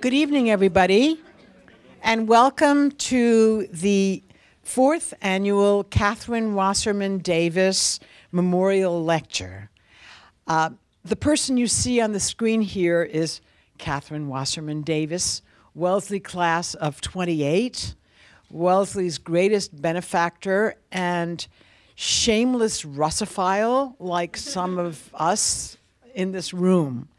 Good evening, everybody, and welcome to the fourth annual Kathryn Wasserman Davis Memorial Lecture. Uh, the person you see on the screen here is Kathryn Wasserman Davis, Wellesley class of 28, Wellesley's greatest benefactor and shameless Russophile, like some of us in this room.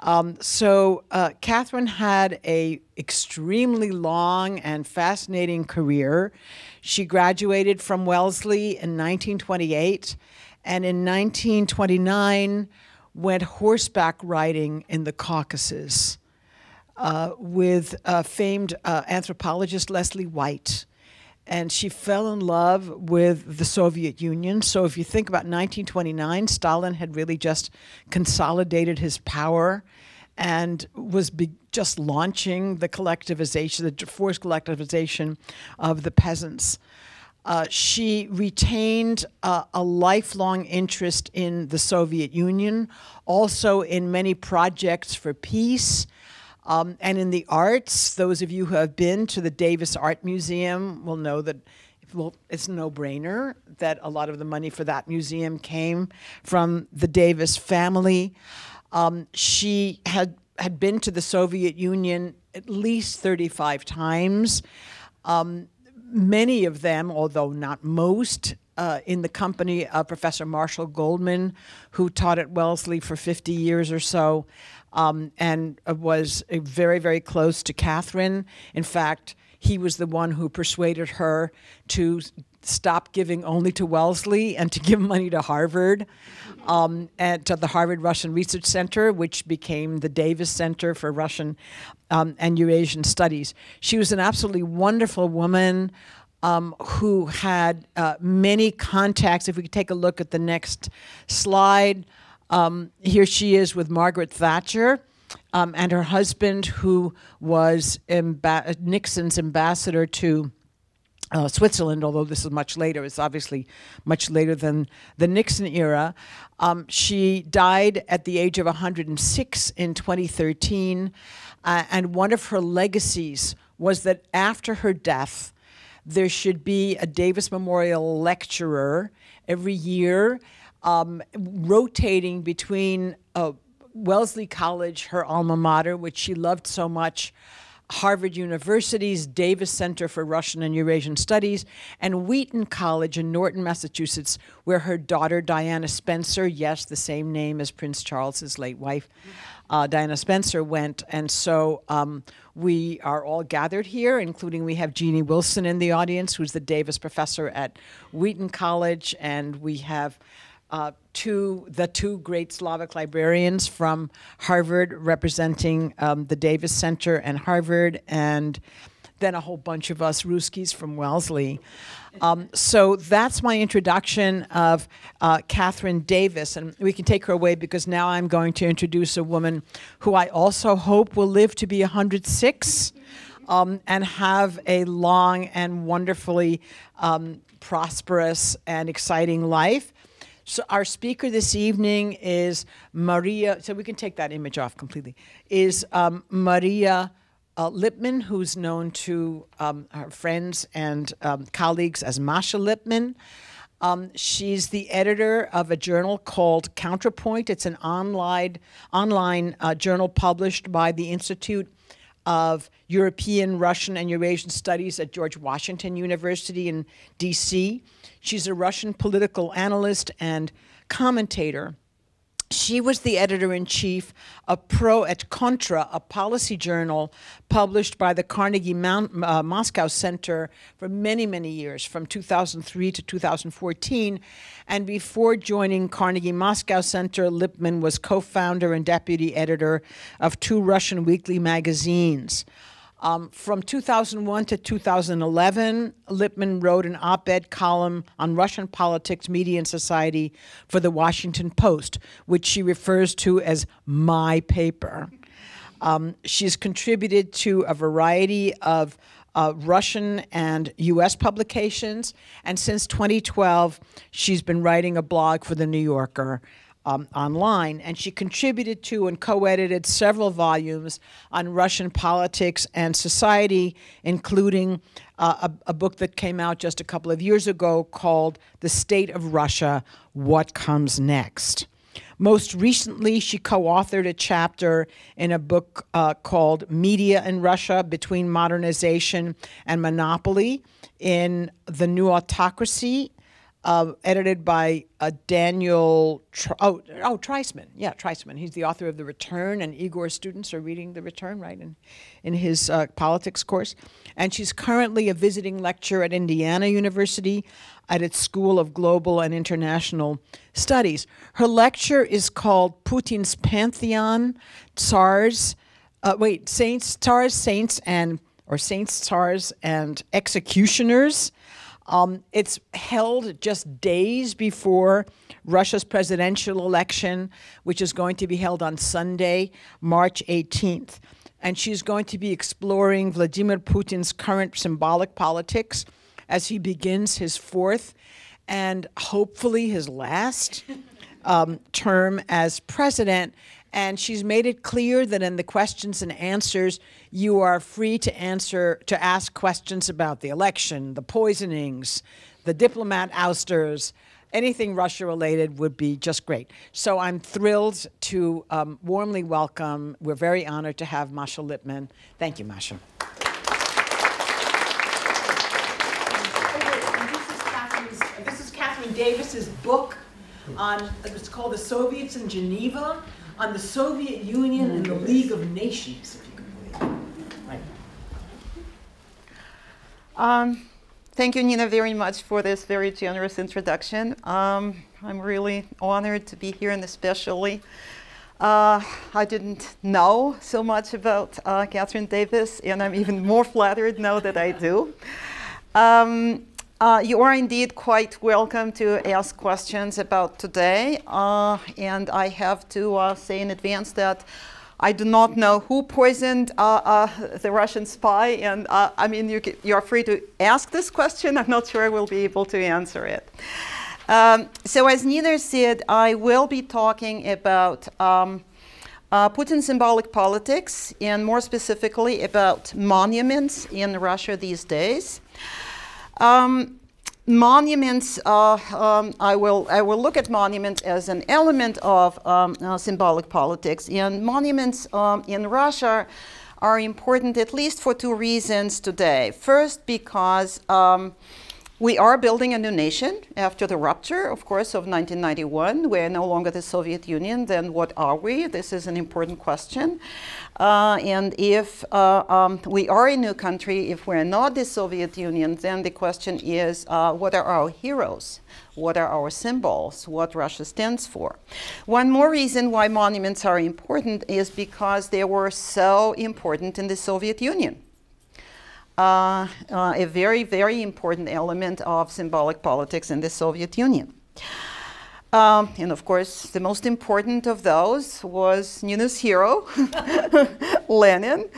Um, so uh, Kathryn had a extremely long and fascinating career. She graduated from Wellesley in 1928, and in 1929 went horseback riding in the Caucasus uh, with uh, famed uh, anthropologist Leslie White and she fell in love with the Soviet Union. So if you think about 1929, Stalin had really just consolidated his power and was just launching the collectivization, the forced collectivization of the peasants. Uh, she retained uh, a lifelong interest in the Soviet Union, also in many projects for peace um, and in the arts, those of you who have been to the Davis Art Museum will know that well, it's no brainer that a lot of the money for that museum came from the Davis family. Um, she had had been to the Soviet Union at least 35 times. Um, many of them, although not most, uh, in the company of Professor Marshall Goldman, who taught at Wellesley for 50 years or so um, and was very, very close to Kathryn. In fact, he was the one who persuaded her to stop giving only to Wellesley and to give money to Harvard um, and to the Harvard Russian Research Center, which became the Davis Center for Russian um, and Eurasian Studies. She was an absolutely wonderful woman. Um, who had uh, many contacts. If we could take a look at the next slide, um, here she is with Margaret Thatcher. Um, and her husband, who was Nixon's ambassador to uh, Switzerland, although this is much later, it's obviously much later than the Nixon era. Um, she died at the age of 106 in 2013, uh, and one of her legacies was that after her death, there should be a Davis Memorial lecturer every year um, rotating between uh, Wellesley College, her alma mater, which she loved so much, Harvard University's Davis Center for Russian and Eurasian Studies, and Wheaton College in Norton, Massachusetts, where her daughter Diana Spencer, yes, the same name as Prince Charles's late wife, uh, Diana Spencer, went. And so um, we are all gathered here, including we have Jeannie Wilson in the audience, who's the Davis professor at Wheaton College, and we have uh, two, the two great Slavic librarians from Harvard representing um, the Davis Center and Harvard, and then a whole bunch of us Ruskies from Wellesley. Um, so that's my introduction of uh, Kathryn Davis, and we can take her away because now I'm going to introduce a woman who I also hope will live to be 106 um, and have a long and wonderfully um, prosperous and exciting life. So our speaker this evening is Maria, so we can take that image off completely, is um, Maria uh, Lipman, who's known to um, her friends and um, colleagues as Masha Lipman. Um, she's the editor of a journal called Counterpoint. It's an online, online uh, journal published by the Institute of European, Russian, and Eurasian Studies at George Washington University in DC. She's a Russian political analyst and commentator. She was the editor in chief of Pro et Contra, a policy journal published by the Carnegie Mount, uh, Moscow Center for many, many years, from 2003 to 2014. And before joining Carnegie Moscow Center, Lipman was co founder and deputy editor of two Russian weekly magazines. Um, from 2001 to 2011, Lipman wrote an op ed column on Russian politics, media, and society for the Washington Post, which she refers to as my paper. Um, she's contributed to a variety of uh, Russian and US publications, and since 2012, she's been writing a blog for The New Yorker. Um, online, and she contributed to and co edited several volumes on Russian politics and society, including uh, a, a, book that came out just a couple of years ago called The State of Russia What Comes Next. Most recently, she co authored a chapter in a book uh, called Media in Russia Between Modernization and Monopoly in The New Autocracy uh, edited by uh, Daniel, oh, oh, Treisman. Yeah, Treisman. He's the author of The Return, and Igor's students are reading The Return, right, in, in his uh, politics course. And she's currently a visiting lecturer at Indiana University at its School of Global and International Studies. Her lecture is called Putin's Pantheon, Tsars, uh, wait, Saints, Tsars, Saints, and, or Saints, Tsars, and Executioners um, it's held just days before Russia's presidential election, which is going to be held on Sunday, March 18th. And she's going to be exploring Vladimir Putin's current symbolic politics as he begins his fourth and hopefully his last um, term as president and she's made it clear that in the questions and answers, you are free to answer, to ask questions about the election, the poisonings, the diplomat ousters, anything Russia related would be just great. So I'm thrilled to um, warmly welcome, we're very honored to have Masha Lipman. Thank you, Masha. This is Kathryn Davis's book on, it's called The Soviets in Geneva on the Soviet Union and the League of Nations, if you can believe it. Right. Um, thank you, Nina, very much for this very generous introduction. Um, I'm really honored to be here, and especially uh, I didn't know so much about uh, Kathryn Davis, and I'm even more flattered now that I do. Um, uh, you are indeed quite welcome to ask questions about today. Uh, and I have to uh, say in advance that I do not know who poisoned uh, uh, the Russian spy. And uh, I mean, you, you, are free to ask this question. I'm not sure I will be able to answer it. Um, so, as Nina said, I will be talking about. Um, Putin's symbolic politics, and more specifically about monuments in Russia these days. Um, monuments, uh, um, I, will, I will look at monuments as an element of um, uh, symbolic politics. And monuments um, in Russia are important at least for two reasons today. First, because um, we are building a new nation after the rupture, of course, of 1991. We're no longer the Soviet Union. Then what are we? This is an important question. Uh, and if uh, um, we are a new country, if we're not the Soviet Union, then the question is uh, what are our heroes? What are our symbols? What Russia stands for? One more reason why monuments are important is because they were so important in the Soviet Union. Uh, uh, a very, very important element of symbolic politics in the Soviet Union. Um, and of course, the most important of those was Nina's hero, Lenin.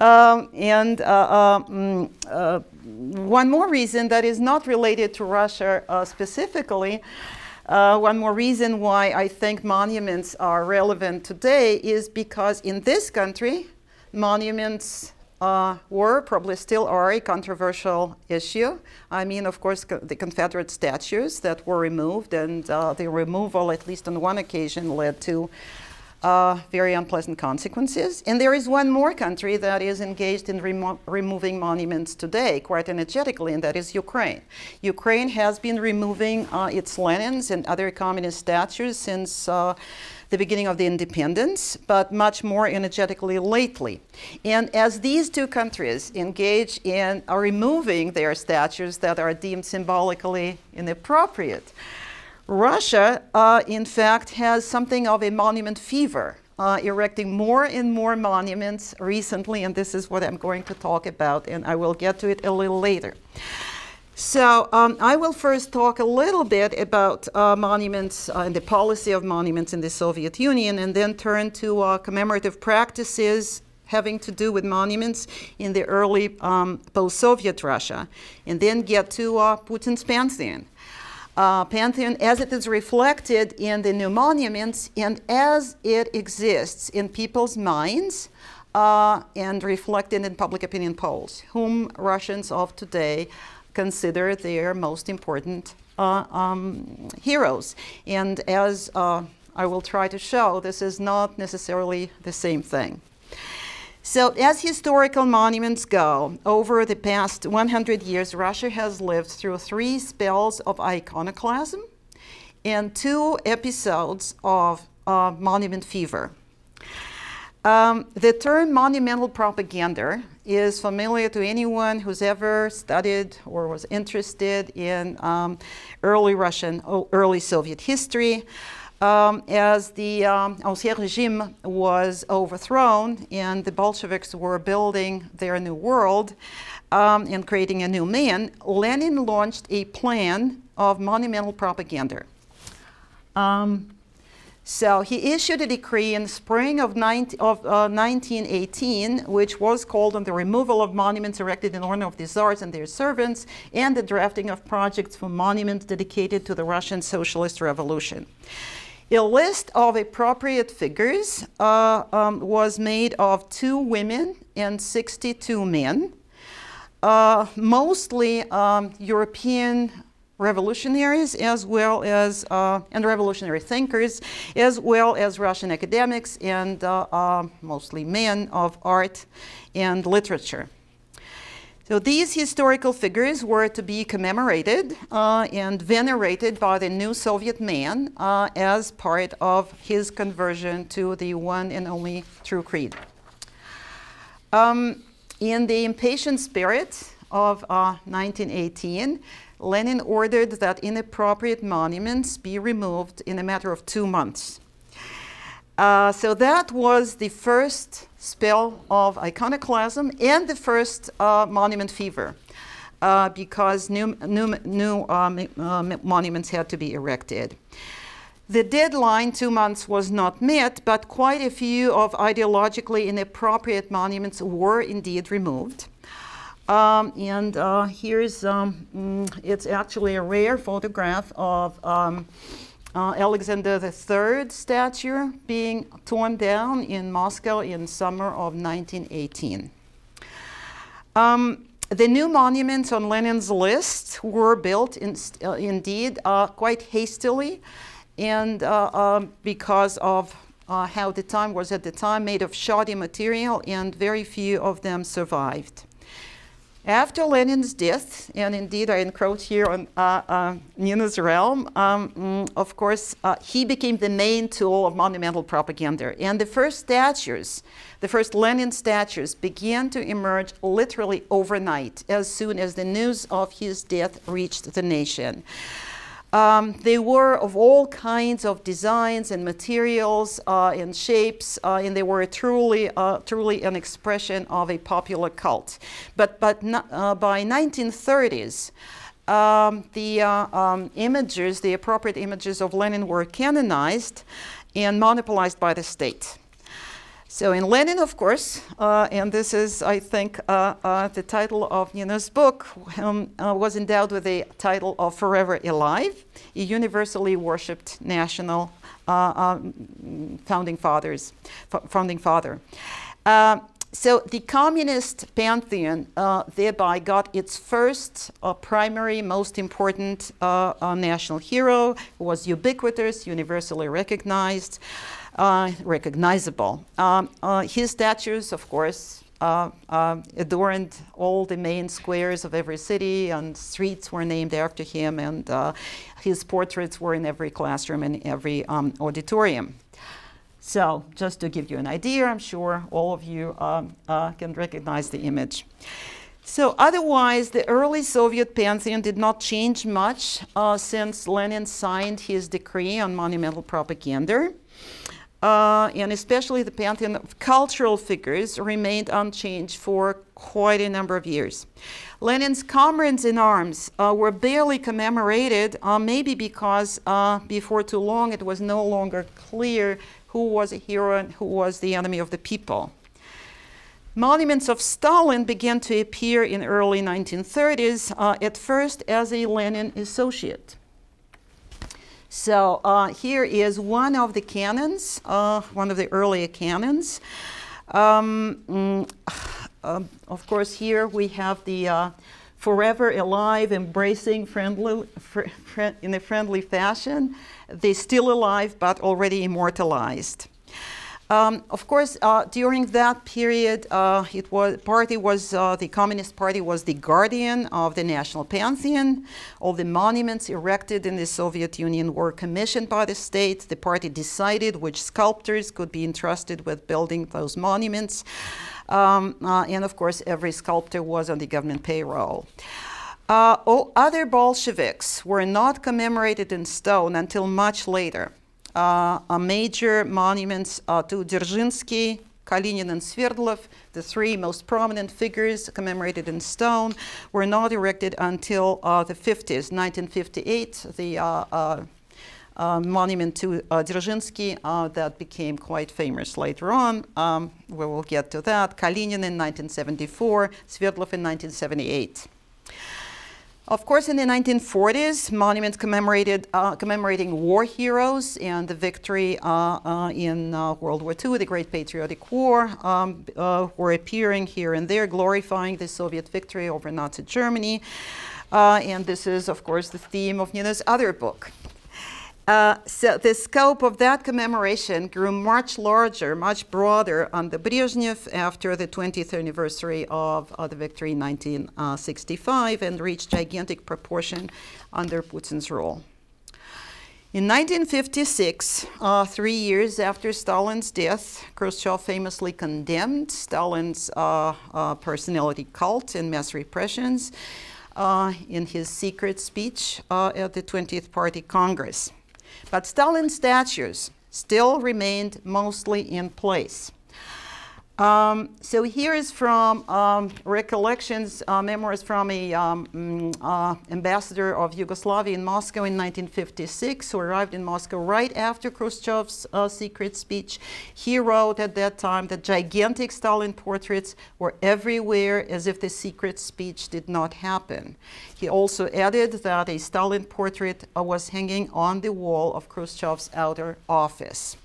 Um, and uh, um, uh, one more reason that is not related to Russia uh, specifically, uh, one more reason why I think monuments are relevant today is because in this country, monuments uh, were, probably still are, a controversial issue. I mean, of course, co the Confederate statues that were removed, and uh, the removal, at least on one occasion, led to uh, very unpleasant consequences. And there is one more country that is engaged in remo removing monuments today quite energetically, and that is Ukraine. Ukraine has been removing uh, its Lenins and other communist statues since uh, the beginning of the independence, but much more energetically lately. And as these two countries engage in removing their statues that are deemed symbolically inappropriate, Russia, uh, in fact, has something of a monument fever. Uh, erecting more and more monuments recently, and this is what I'm going to talk about, and I will get to it a little later. So um, I will first talk a little bit about uh, monuments uh, and the policy of monuments in the Soviet Union, and then turn to uh, commemorative practices having to do with monuments in the early um, post-Soviet Russia, and then get to uh, Putin's pantheon. uh, pantheon as it is reflected in the new monuments and as it exists in people's minds uh, and reflected in public opinion polls, whom Russians of today consider their most important uh, um, heroes. And as uh, I will try to show, this is not necessarily the same thing. So, as historical monuments go, over the past 100 years, Russia has lived through three spells of iconoclasm and two episodes of uh, monument fever. Um, the term monumental propaganda is familiar to anyone who's ever studied or was interested in um, early Russian, early Soviet history um, as the um, Ancien regime was overthrown and the Bolsheviks were building their new world um, and creating a new man, Lenin launched a plan of monumental propaganda. Um, so he issued a decree in the spring of, 19, of uh, 1918, which was called on the removal of monuments erected in honor of the czars and their servants, and the drafting of projects for monuments dedicated to the Russian Socialist Revolution. A list of appropriate figures uh, um, was made of two women and 62 men, uh, mostly um, European revolutionaries as well as uh, and revolutionary thinkers as well as Russian academics and uh, uh, mostly men of art and literature. So these historical figures were to be commemorated uh, and venerated by the new Soviet man uh, as part of his conversion to the one and only true creed. Um, in the impatient spirit of uh, 1918, Lenin ordered that inappropriate monuments be removed in a matter of two months. Uh, so that was the first spell of iconoclasm and the first uh, monument fever. Uh, because new, new, new um, uh, monuments had to be erected. The deadline, two months, was not met, but quite a few of ideologically inappropriate monuments were indeed removed. Um, and uh, here's, um, mm, it's actually a rare photograph of um, uh, Alexander III statue being torn down in Moscow in summer of 1918. Um, the new monuments on Lenin's list were built in, uh, indeed uh, quite hastily and uh, um, because of uh, how the time was at the time made of shoddy material and very few of them survived. After Lenin's death, and indeed I encroach here on uh, uh, Nina's realm, um, mm, of course, uh, he became the main tool of monumental propaganda. And the first statues, the first Lenin statues, began to emerge literally overnight as soon as the news of his death reached the nation. Um, they were of all kinds of designs and materials uh, and shapes, uh, and they were truly, uh, truly an expression of a popular cult. But, but uh, by 1930s, um, the uh, um, images, the appropriate images of Lenin were canonized and monopolized by the state. So in Lenin, of course, uh, and this is, I think, uh, uh, the title of Nina's book, um, uh, was endowed with the title of Forever Alive, a universally worshipped national uh, um, founding fathers, founding father. Uh, so the communist pantheon thereby got its first primary, most important national hero, who was ubiquitous, universally recognized uh, recognizable. Um, uh, his statues, of course, uh, uh, adorned all the main squares of every city, and streets were named after him, and uh, his portraits were in every classroom and every um, auditorium. So, just to give you an idea, I'm sure all of you um, uh, can recognize the image. So, otherwise, the early Soviet pantheon did not change much uh, since Lenin signed his decree on monumental propaganda uh, and especially the pantheon of cultural figures remained unchanged for quite a number of years. Lenin's comrades in arms uh, were barely commemorated, uh, maybe because uh, before too long it was no longer clear who was a hero and who was the enemy of the people. Monuments of Stalin began to appear in early 1930s, uh, at first as a Lenin associate. So uh, here is one of the canons, uh, one of the earlier canons. Um, mm, um, of course, here we have the uh, forever alive, embracing friendly, fr- fr- in a friendly fashion. They're still alive, but already immortalized. Um, of course, uh, during that period, uh, it was party was uh, the Communist Party was the guardian of the national pantheon. All the monuments erected in the Soviet Union were commissioned by the state. The party decided which sculptors could be entrusted with building those monuments, um, uh, and of course, every sculptor was on the government payroll. Uh, all other Bolsheviks were not commemorated in stone until much later major monuments to Dzerzhinsky, Kalinin, and Sverdlov, the three most prominent figures commemorated in stone, were not erected until uh, the 50s, 1958. The uh, uh, monument to uh, Dzerzhinsky that became quite famous later on. Um, we will get to that. Kalinin in 1974, Sverdlov in 1978. Of course, in the 1940s, monuments commemorated, uh, commemorating war heroes and the victory uh, uh, in uh, World War II, the Great Patriotic War, um, uh, were appearing here and there, glorifying the Soviet victory over Nazi Germany. Uh, and this is, of course, the theme of Nina's other book, uh, so the scope of that commemoration grew much larger, much broader under Brezhnev after the 20th anniversary of uh, the victory in 1965 and reached gigantic proportion under Putin's rule. In 1956, uh, three years after Stalin's death, Khrushchev famously condemned Stalin's uh, uh, personality cult and mass repressions uh, in his secret speech at the 20th Party Congress. But Stalin statues still remained mostly in place. Um, so here is from um, recollections, uh, memoirs from a um, mm, uh, ambassador of Yugoslavia in Moscow in 1956, who arrived in Moscow right after Khrushchev's uh, secret speech. He wrote at that time that gigantic Stalin portraits were everywhere as if the secret speech did not happen. He also added that a Stalin portrait uh, was hanging on the wall of Khrushchev's outer office.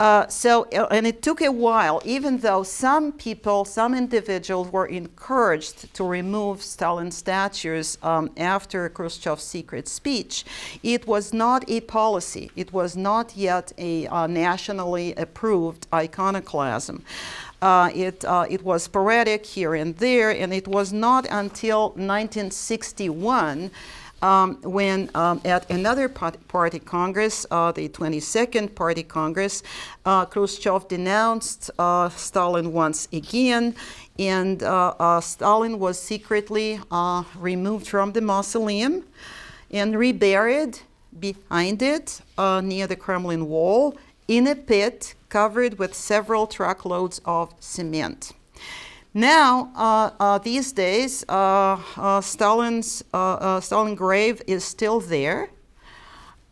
Uh, so, uh, and it took a while, even though some people, some individuals were encouraged to remove Stalin statues um, after Khrushchev's secret speech, it was not a policy. It was not yet a uh, nationally approved iconoclasm. Uh, it, uh, it was sporadic here and there, and it was not until 1961 um, when um, at another party congress, uh, the 22nd Party Congress, uh, Khrushchev denounced uh, Stalin once again, and uh, uh, Stalin was secretly uh, removed from the mausoleum and reburied behind it near the Kremlin wall in a pit covered with several truckloads of cement. Now, uh, uh, these days, uh, uh Stalin's uh, uh, Stalin grave is still there,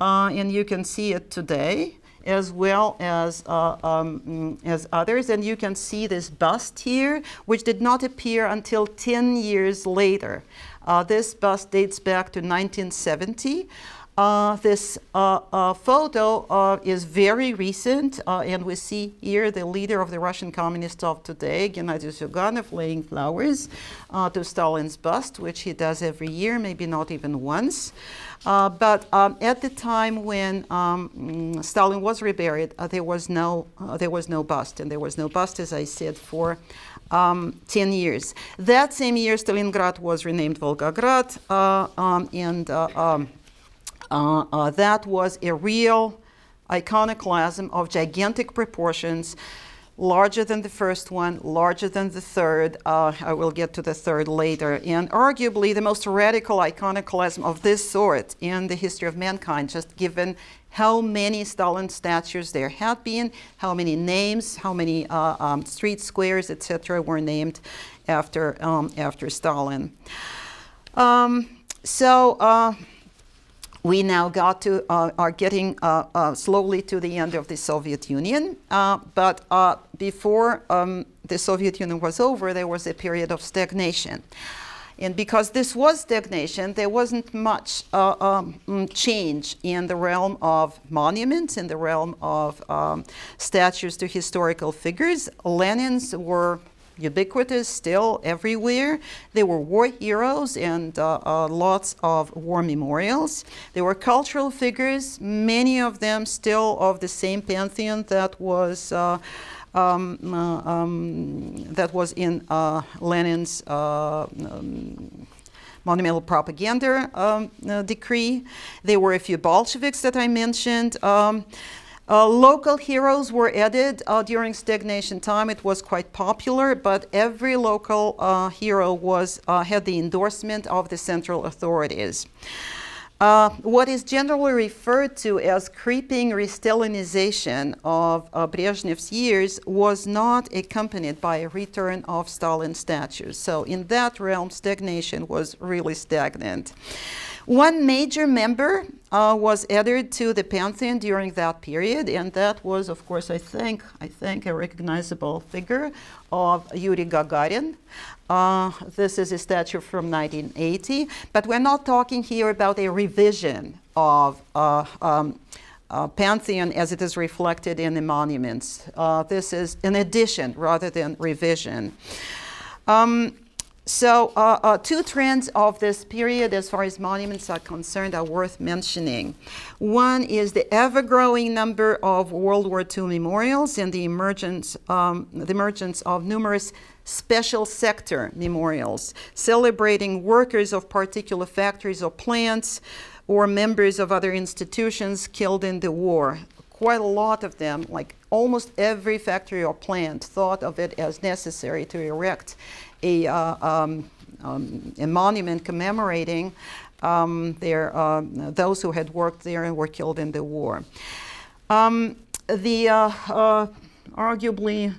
and you can see it today, as well as um, as others. And you can see this bust here, which did not appear until 10 years later. this bust dates back to 1970. Uh, this uh, uh, photo uh, is very recent, uh, and we see here the leader of the Russian communists of today, Gennady Zyuganov, laying flowers uh, to Stalin's bust, which he does every year, maybe not even once. but um, at the time when um, Stalin was reburied, there was no there was no bust, and there was no bust, as I said, for um, 10 years. That same year, Stalingrad was renamed Volgograd, um, and um, that was a real iconoclasm of gigantic proportions, larger than the first one, larger than the third. Uh, I will get to the third later. And arguably the most radical iconoclasm of this sort in the history of mankind, just given how many Stalin statues there had been, how many names, how many uh, um, street squares, etc., were named after, um, after Stalin. Um, so, uh, we now got to uh, are getting uh, uh, slowly to the end of the Soviet Union. Uh, but uh, before um, the Soviet Union was over, there was a period of stagnation. And because this was stagnation, there wasn't much um, mm, change in the realm of monuments, in the realm of um, statues to historical figures. Lenins were ubiquitous still everywhere. They were war heroes and uh, uh, lots of war memorials. They were cultural figures, many of them still of the same pantheon that was. Uh, um, uh, um, that was in uh, Lenin's uh, um, monumental propaganda um, decree. There were a few Bolsheviks that I mentioned. Um, uh, local heroes were added uh, during stagnation time. It was quite popular, but every local uh, hero was had the endorsement of the central authorities. Uh, what is generally referred to as creeping re-Stalinization of uh, Brezhnev's years was not accompanied by a return of Stalin statues. So in that realm, stagnation was really stagnant. One major member uh, was added to the pantheon during that period, and that was, of course, I think, I think, a recognizable figure of Yuri Gagarin. Uh, this is a statue from 1980, but we're not talking here about a revision of uh, um, uh, pantheon as it is reflected in the monuments. Uh, this is an addition rather than revision. Um, so uh, uh, two trends of this period as far as monuments are concerned are worth mentioning. One is the ever-growing number of World War II memorials and the emergence, um, the emergence of numerous special sector memorials celebrating workers of particular factories or plants or members of other institutions killed in the war. Quite a lot of them, like almost every factory or plant, thought of it as necessary to erect a, uh, um, um, a monument commemorating um, their, uh, those who had worked there and were killed in the war. Um, the uh, uh, arguably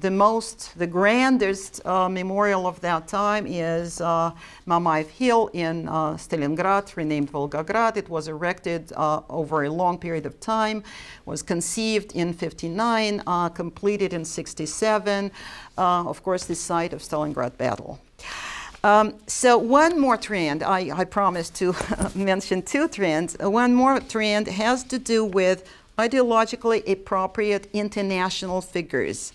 the most, the grandest uh, memorial of that time is uh, Mamayev Hill in uh, Stalingrad, renamed Volgograd. It was erected uh, over a long period of time, was conceived in 59, uh, completed in 67, uh, of course, the site of Stalingrad battle. Um, so one more trend, I, I promised to mention two trends. One more trend has to do with ideologically appropriate international figures.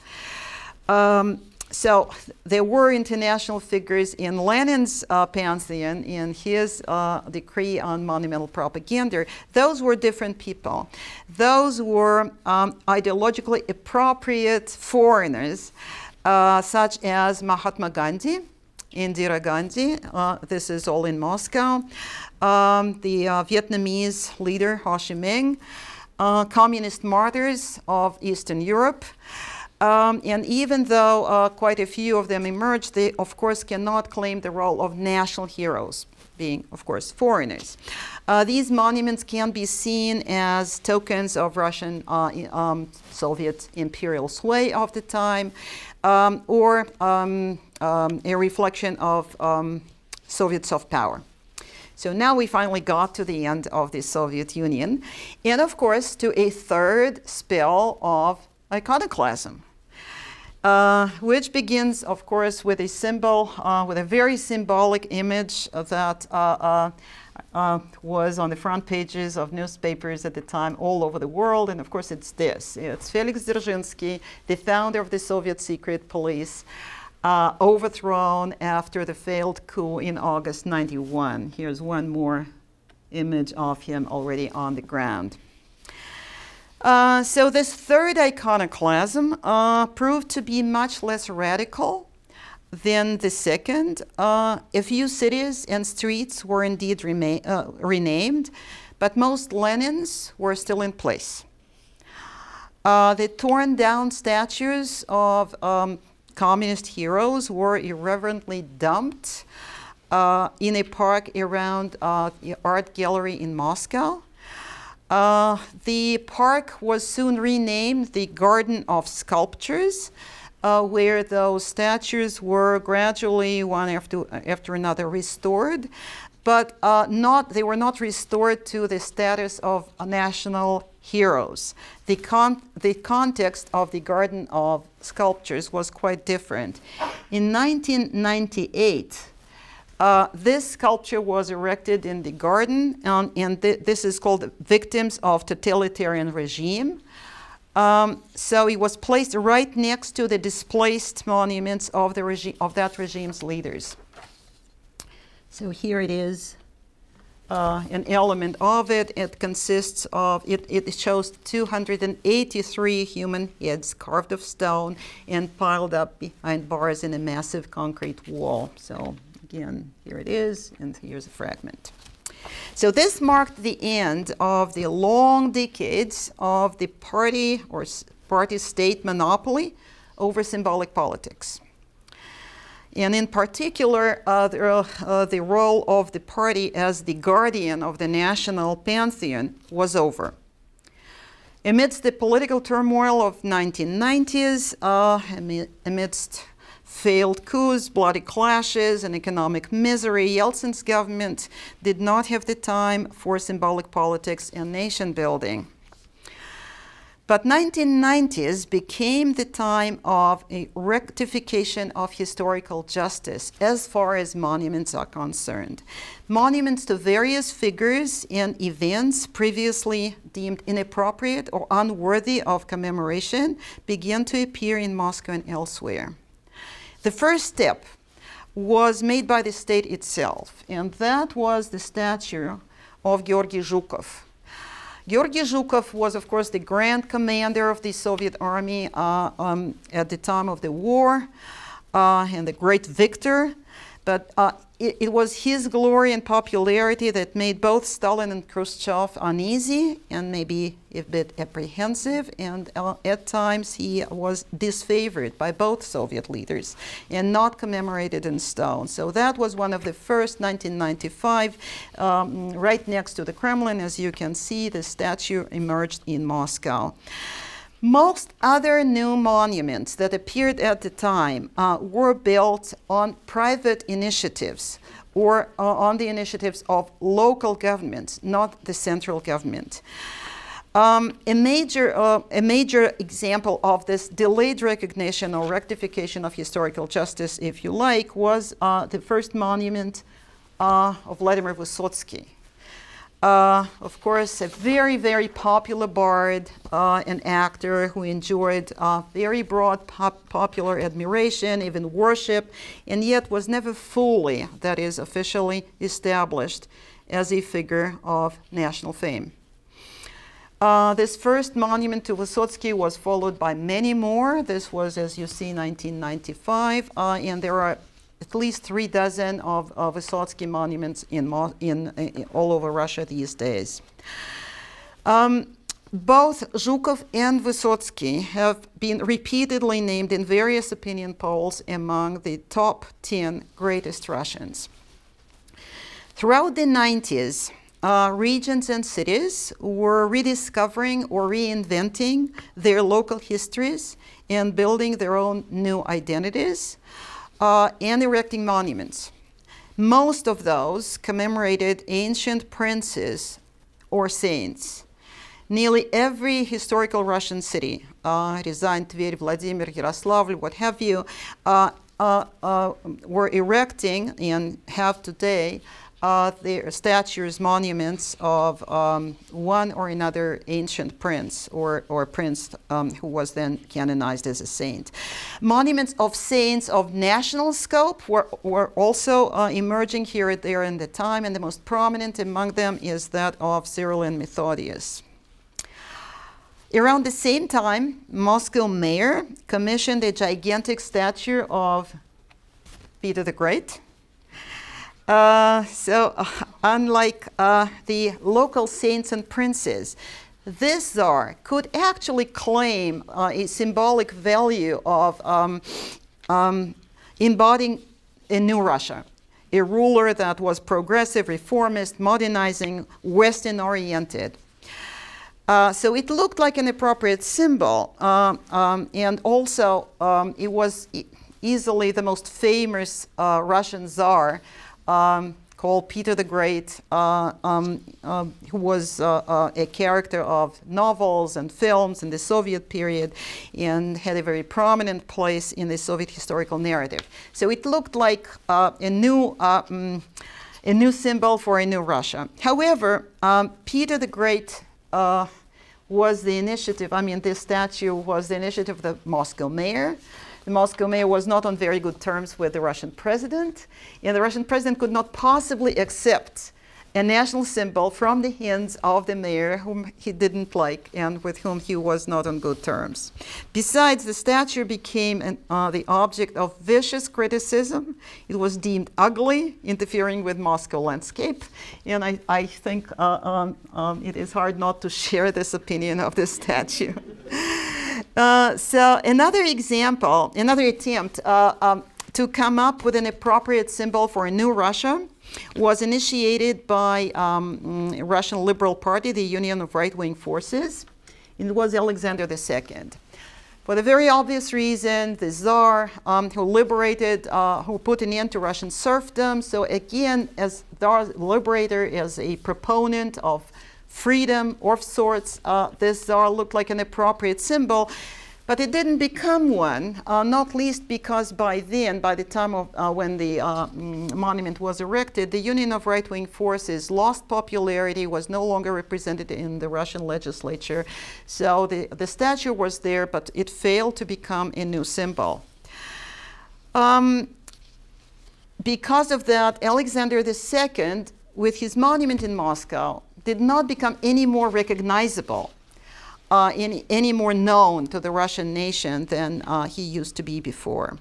Um, so there were international figures in Lenin's uh, pantheon, in his uh, decree on monumental propaganda. Those were different people. Those were um, ideologically appropriate foreigners, uh, such as Mahatma Gandhi, Indira Gandhi. Uh, this is all in Moscow. Um, the uh, Vietnamese leader Ho Chi Minh, uh, communist martyrs of Eastern Europe. Um, and even though uh, quite a few of them emerged, they of course cannot claim the role of national heroes, being of course foreigners. Uh, these monuments can be seen as tokens of Russian uh, um, Soviet imperial sway of the time, um, or um, um, a reflection of um, Soviet soft power. So now we finally got to the end of the Soviet Union, and of course to a third spell of iconoclasm uh, which begins, of course, with a symbol, uh, with a very symbolic image that uh, uh, uh, was on the front pages of newspapers at the time all over the world. And of course, it's this. It's Felix Dzerzhinsky, the founder of the Soviet secret police, overthrown after the failed coup in August 91. Here's one more image of him already on the ground. Uh, so this third iconoclasm uh, proved to be much less radical than the second. Uh, a few cities and streets were indeed uh, renamed, but most Lenins were still in place. Uh, the torn down statues of um, communist heroes were irreverently dumped in a park around the art gallery in Moscow. Uh, the park was soon renamed the Garden of Sculptures, uh, where those statues were gradually one after, after another restored, but uh, not, they were not restored to the status of national heroes. The, con the context of the Garden of Sculptures was quite different. In 1998, Uh, this sculpture was erected in the garden, and th this is called Victims of Totalitarian Regime. Um, so it was placed right next to the displaced monuments of, the regi- of that regime's leaders. So here it is, uh, an element of it. It consists of, it, it shows 283 human heads carved of stone and piled up behind bars in a massive concrete wall. So again, here it is, and here's a fragment. So this marked the end of the long decades of the party or party state monopoly over symbolic politics. And in particular, uh, the, uh, the role of the party as the guardian of the national pantheon was over. Amidst the political turmoil of 1990s, uh, amidst failed coups, bloody clashes, and economic misery, Yeltsin's government did not have the time for symbolic politics and nation building. But 1990s became the time of a rectification of historical justice as far as monuments are concerned. Monuments to various figures and events previously deemed inappropriate or unworthy of commemoration began to appear in Moscow and elsewhere. The first step was made by the state itself, and that was the statue of Georgy Zhukov. Georgy Zhukov was, of course, the grand commander of the Soviet army uh, um, at the time of the war uh, and the great victor. But uh, it, it, was his glory and popularity that made both Stalin and Khrushchev uneasy and maybe a bit apprehensive. And uh, at times he was disfavored by both Soviet leaders and not commemorated in stone. So that was one of the first, 1995, um, right next to the Kremlin. As you can see, the statue emerged in Moscow. Most other new monuments that appeared at the time uh, were built on private initiatives or uh, on the initiatives of local governments, not the central government. Um, a, major, uh, a major example of this delayed recognition or rectification of historical justice, if you like, was uh, the first monument uh, of Vladimir Vysotsky. Uh, of course, a very, very popular bard, uh, an actor who enjoyed uh, very broad pop popular admiration, even worship, and yet was never fully, that is, officially established as a figure of national fame. Uh, this first monument to Vysotsky was followed by many more. This was, as you see, 1995, uh, and there are at least three dozen of, of Vysotsky monuments in, in, in, all over Russia these days. Um, both Zhukov and Vysotsky have been repeatedly named in various opinion polls among the top 10 greatest Russians. Throughout the 90s, uh, regions and cities were rediscovering or reinventing their local histories and building their own new identities uh, and erecting monuments. Most of those commemorated ancient princes or saints. Nearly every historical Russian city, uh, Ryazan, Tver, Vladimir, Yaroslavl, what have you, uh, uh, uh were erecting and have today uh, the statues, monuments of um, one or another ancient prince or, or prince um, who was then canonized as a saint. Monuments of saints of national scope were, were also uh, emerging here and there in the time, and the most prominent among them is that of Cyril and Methodius. Around the same time, Moscow mayor commissioned a gigantic statue of Peter the Great, uh, so, uh, unlike uh, the local saints and princes, this czar could actually claim uh, a symbolic value of um, um, embodying a new Russia, a ruler that was progressive, reformist, modernizing, Western oriented. Uh, so it looked like an appropriate symbol, uh, um, and also um, it was e easily the most famous uh, Russian czar um, called Peter the Great, uh, um, uh, who was uh, uh, a character of novels and films in the Soviet period and had a very prominent place in the Soviet historical narrative. So it looked like uh, a new. Um, a new symbol for a new Russia. However, um, Peter the Great was the initiative, I mean, this statue was the initiative of the Moscow mayor. The Moscow mayor was not on very good terms with the Russian president, and the Russian president could not possibly accept a national symbol from the hands of the mayor whom he didn't like and with whom he was not on good terms. Besides, the statue became an, uh, the object of vicious criticism. It was deemed ugly, interfering with Moscow landscape, and I, I think uh, um, um, it is hard not to share this opinion of this statue. Uh, so another example, another attempt uh, um, to come up with an appropriate symbol for a new Russia was initiated by um, Russian Liberal Party, the Union of Right-Wing Forces. It was Alexander II. For the very obvious reason, the Tsar, um, who liberated, uh, who put an end to Russian serfdom. So again, as Tsar liberator, as a proponent of freedom of sorts, uh, this Tsar looked like an appropriate symbol. But it didn't become one, uh, not least because by then, by the time of uh, when the uh, mm, monument was erected, the Union of Right-Wing Forces lost popularity, was no longer represented in the Russian legislature. So the, the statue was there, but it failed to become a new symbol. Um, because of that, Alexander II, with his monument in Moscow, did not become any more recognizable uh, any, any more known to the Russian nation than uh, he used to be before.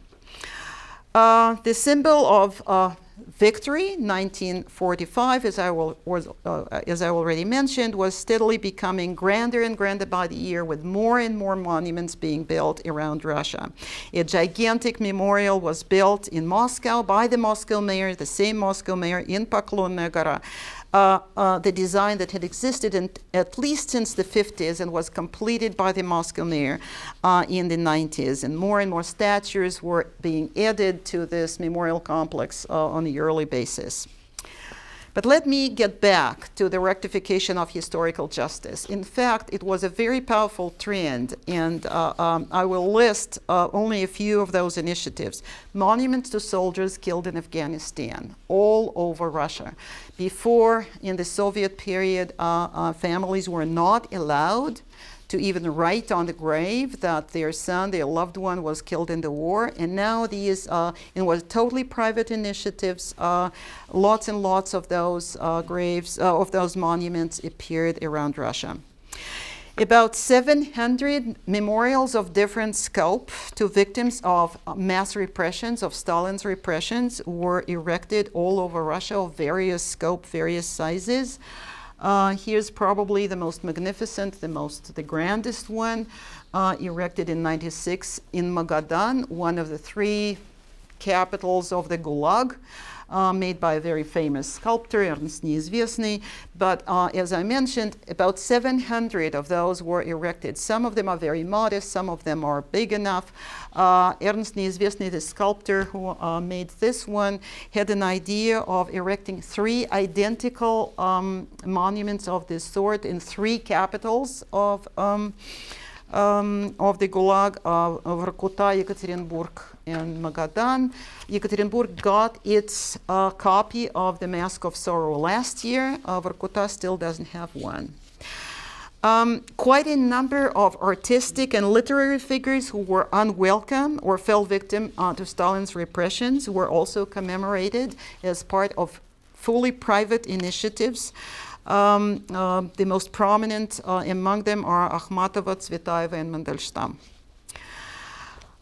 Uh, the symbol of uh, victory, 1945, as I, will, was, uh, as I already mentioned, was steadily becoming grander and grander by the year with more and more monuments being built around Russia. A gigantic memorial was built in Moscow by the Moscow mayor, the same Moscow mayor in uh, the design that had existed in, at least since the 50s and was completed by the Moscow uh, in the 90s. And more and more statues were being added to this memorial complex uh, on a yearly basis. But let me get back to the rectification of historical justice. In fact, it was a very powerful trend, and uh, um, I will list uh, only a few of those initiatives. Monuments to soldiers killed in Afghanistan, all over Russia. Before, in the Soviet period, uh, uh families were not allowed to even write on the grave that their son, their loved one, was killed in the war. And now these, uh, it was totally private initiatives. Uh, lots and lots of those uh, graves, uh, of those monuments appeared around Russia. About 700 memorials of different scope to victims of mass repressions, of Stalin's repressions, were erected all over Russia of various scope, various sizes. Uh, here's probably the most magnificent, the most, the grandest one, uh, erected in 96 in Magadan, one of the three capitals of the Gulag uh, made by a very famous sculptor, Ernst Neizvestny. But uh, as I mentioned, about 700 of those were erected. Some of them are very modest, some of them are big enough. Uh, Ernst Neizvestny, the sculptor who uh, made this one, had an idea of erecting three identical um, monuments of this sort in three capitals of um, um, of the Gulag of, of Yekaterinburg, and Magadan. Yekaterinburg got its uh, copy of the Mask of Sorrow last year. Uh, Vorkuta still doesn't have one. Um, quite a number of artistic and literary figures who were unwelcome or fell victim uh, to Stalin's repressions were also commemorated as part of fully private initiatives. Um, uh, the most prominent uh, among them are Akhmatova, Tsvetaeva, and Mandelstam.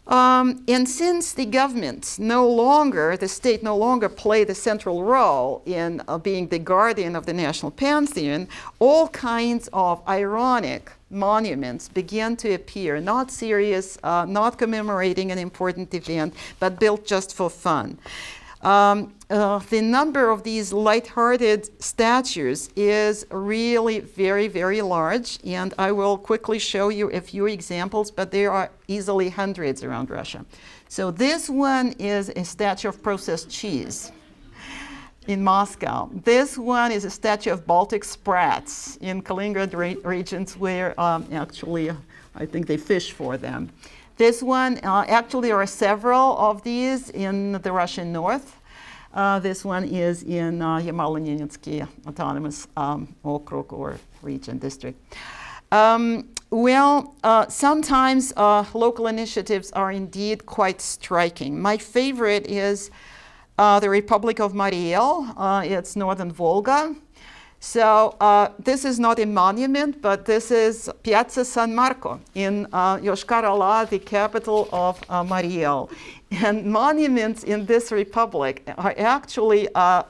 Um, and since the government no longer, the state no longer played a central role in uh, being the guardian of the national pantheon, all kinds of ironic monuments began to appear, not serious, uh, not commemorating an important event, but built just for fun. Um, uh, the number of these light-hearted statues is really very, very large, and I will quickly show you a few examples, but there are easily hundreds around Russia. So this one is a statue of processed cheese. in Moscow. This one is a statue of Baltic sprats in Kaliningrad re- regions where um, actually I think they fish for them. This one, uh, actually, there are several of these in the Russian north. Uh, this one is in uh, Yamal-Nenetsky Autonomous um, Okrug or region district. Um, well, uh, sometimes uh, local initiatives are indeed quite striking. My favorite is uh, the Republic of Mari El. Uh, it's northern Volga. So uh, this is not a monument, but this is Piazza San Marco in uh, Yoshkar-Ola, the capital of Mari El. And monuments in this republic are actually uh,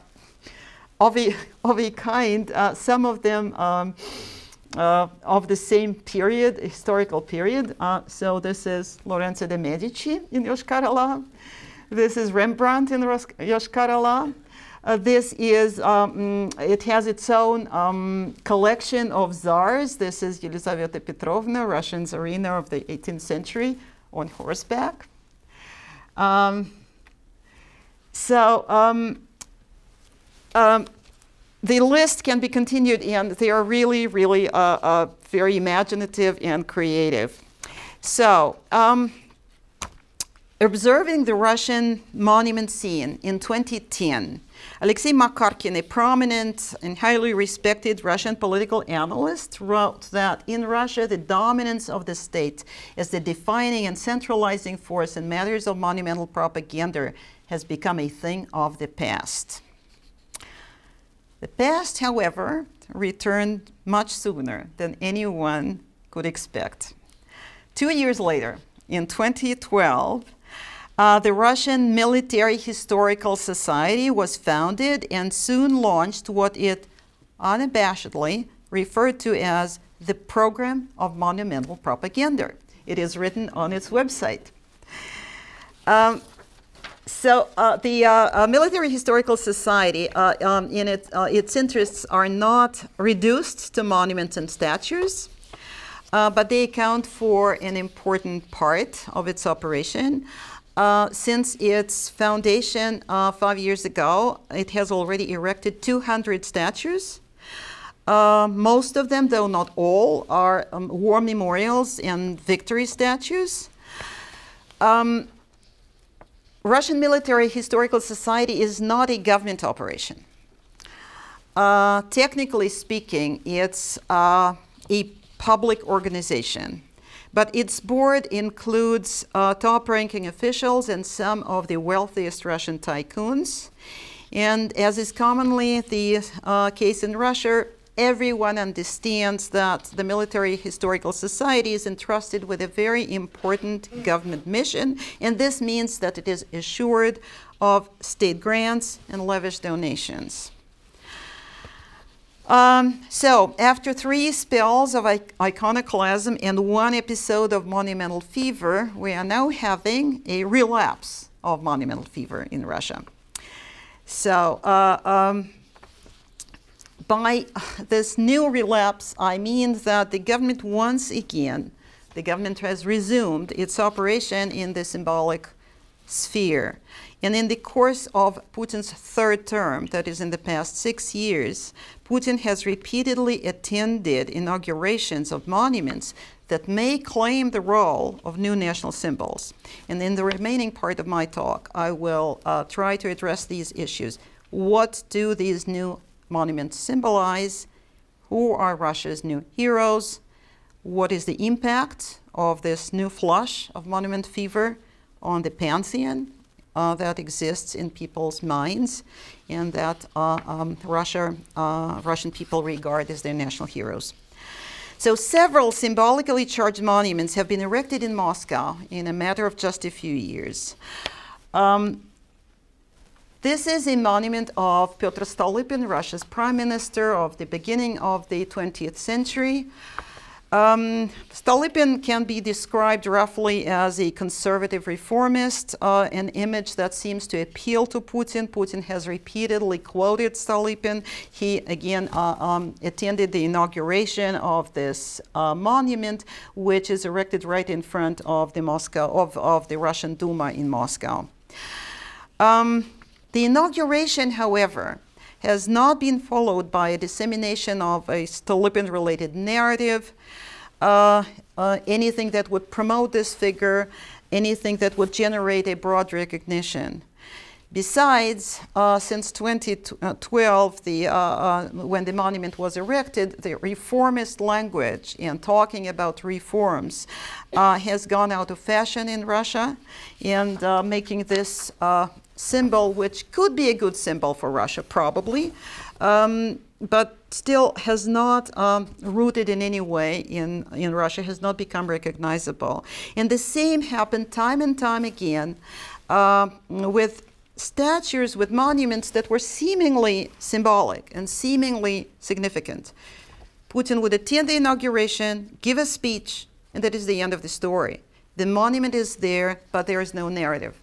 of, a, of a kind, uh, some of them um, uh, of the same period, historical period. so this is Lorenzo de' Medici in Yoshkar-Ola. This is Rembrandt in Yoshkar-Ola. Uh, this is, um, it has its own um, collection of czars. This is Yelizaveta Petrovna, Russian czarina of the 18th century, on horseback. Um, so um, um, the list can be continued, and they are really, really uh, uh, very imaginative and creative. So, um, observing the Russian monument scene in 2010, Alexei Makarkin, a prominent and highly respected Russian political analyst, wrote that in Russia, the dominance of the state as the defining and centralizing force in matters of monumental propaganda has become a thing of the past. The past, however, returned much sooner than anyone could expect. Two years later, in 2012, uh, the Russian Military Historical Society was founded and soon launched what it unabashedly referred to as the Program of Monumental Propaganda. It is written on its website. Um, so uh, the uh, uh, Military Historical Society, uh, um, in it, uh, its interests are not reduced to monuments and statues, uh, but they account for an important part of its operation. Uh, since its foundation uh, five years ago, it has already erected 200 statues. Uh, most of them, though not all, are um, war memorials and victory statues. Um, Russian Military Historical Society is not a government operation. Uh, technically speaking, it's uh, a public organization but its board includes uh, top ranking officials and some of the wealthiest Russian tycoons. And as is commonly the uh, case in Russia, everyone understands that the Military Historical Society is entrusted with a very important government mission, and this means that it is assured of state grants and lavish donations. Um, so, after three spells of iconoclasm and one episode of monumental fever, we are now having a relapse of monumental fever in Russia. So, uh, um, by this new relapse, I mean that the government once again, the government has resumed its operation in the symbolic sphere. And in the course of Putin's third term, that is in the past six years, Putin has repeatedly attended inaugurations of monuments that may claim the role of new national symbols. And in the remaining part of my talk, I will uh, try to address these issues. What do these new monuments symbolize? Who are Russia's new heroes? What is the impact of this new flush of monument fever on the pantheon uh, that exists in people's minds and that uh, um, Russia, uh, Russian people regard as their national heroes. So several symbolically charged monuments have been erected in Moscow in a matter of just a few years. Um, this is a monument of Pyotr Stolypin, Russia's prime minister of the beginning of the 20th century. Um, Stolypin can be described roughly as a conservative reformist, uh, an image that seems to appeal to Putin. Putin has repeatedly quoted Stolypin. He again uh, um, attended the inauguration of this uh, monument, which is erected right in front of the Moscow of, of the Russian Duma in Moscow. Um, the inauguration, however, has not been followed by a dissemination of a Stolypin related narrative, anything that would promote this figure, anything that would generate a broad recognition. Besides, uh, since 2012, the, uh, uh, when the monument was erected, the reformist language and talking about reforms uh, has gone out of fashion in Russia, and uh, making this uh, symbol, which could be a good symbol for Russia, probably, um, but still has not um, rooted in any way in, in Russia, has not become recognizable. And the same happened time and time again with statues with monuments that were seemingly symbolic and seemingly significant. Putin would attend the inauguration, give a speech, and that is the end of the story. The monument is there, but there is no narrative.